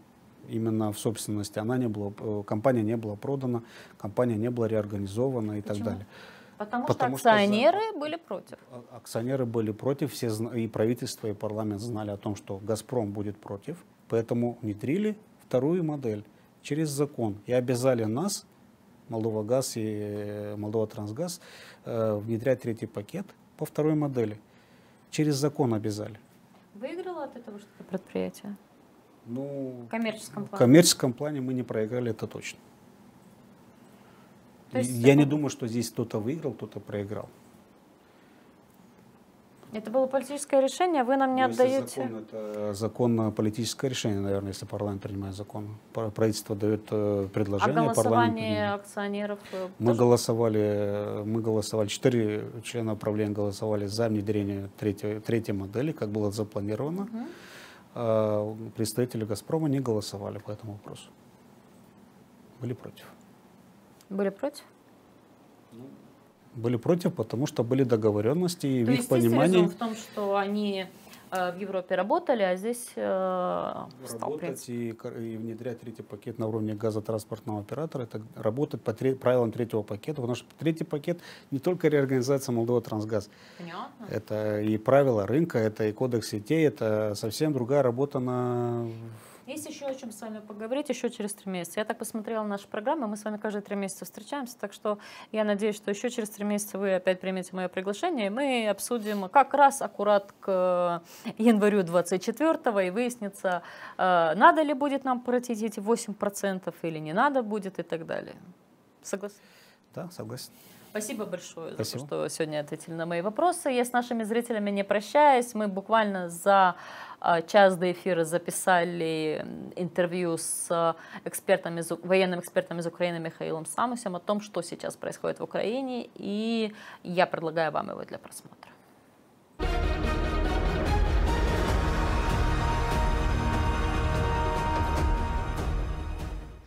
именно в собственности, она не была, компания не была продана, компания не была реорганизована и Почему? так далее. Потому, Потому что акционеры что были против. А, акционеры были против, все и правительство, и парламент знали о том, что «Газпром» будет против, поэтому внедрили вторую модель через закон и обязали нас, Молдова Газ и э, Молдова Трансгаз, э, внедрять третий пакет по второй модели. Через закон обязали. Выиграло от этого что-то предприятие? Ну, в коммерческом плане? В коммерческом плане мы не проиграли, это точно. Есть Я не думаю, что здесь кто-то выиграл, кто-то проиграл. Это было политическое решение, вы нам не Но ну, отдаете. Закон, это законно-политическое решение, наверное, если парламент принимает закон. Правительство дает э, предложение. А голосование акционеров? Э, мы тоже? голосовали, мы голосовали, четыре члена управления голосовали за внедрение третьей, третьей модели, как было запланировано. Угу. А представители «Газпрома» не голосовали по этому вопросу. Были против. Были против? Были против, потому что были договоренности и То в их понимании... в том, что они э, в Европе работали, а здесь э, Работать и, и внедрять третий пакет на уровне газотранспортного оператора, это работать по тре- правилам третьего пакета, потому что третий пакет не только реорганизация Молдова Трансгаз. Понятно. Это и правила рынка, это и кодекс сетей, это совсем другая работа на есть еще о чем с вами поговорить еще через три месяца. Я так посмотрела наши программы, мы с вами каждые три месяца встречаемся, так что я надеюсь, что еще через три месяца вы опять примете мое приглашение, и мы обсудим как раз аккурат к январю 24 и выяснится, э, надо ли будет нам платить эти 8% или не надо будет и так далее. Согласны? Да, согласен. Спасибо большое Спасибо. за то, что сегодня ответили на мои вопросы. Я с нашими зрителями не прощаюсь. Мы буквально за а, час до эфира записали интервью с экспертами, военным экспертом из Украины Михаилом Самусем о том, что сейчас происходит в Украине, и я предлагаю вам его для просмотра.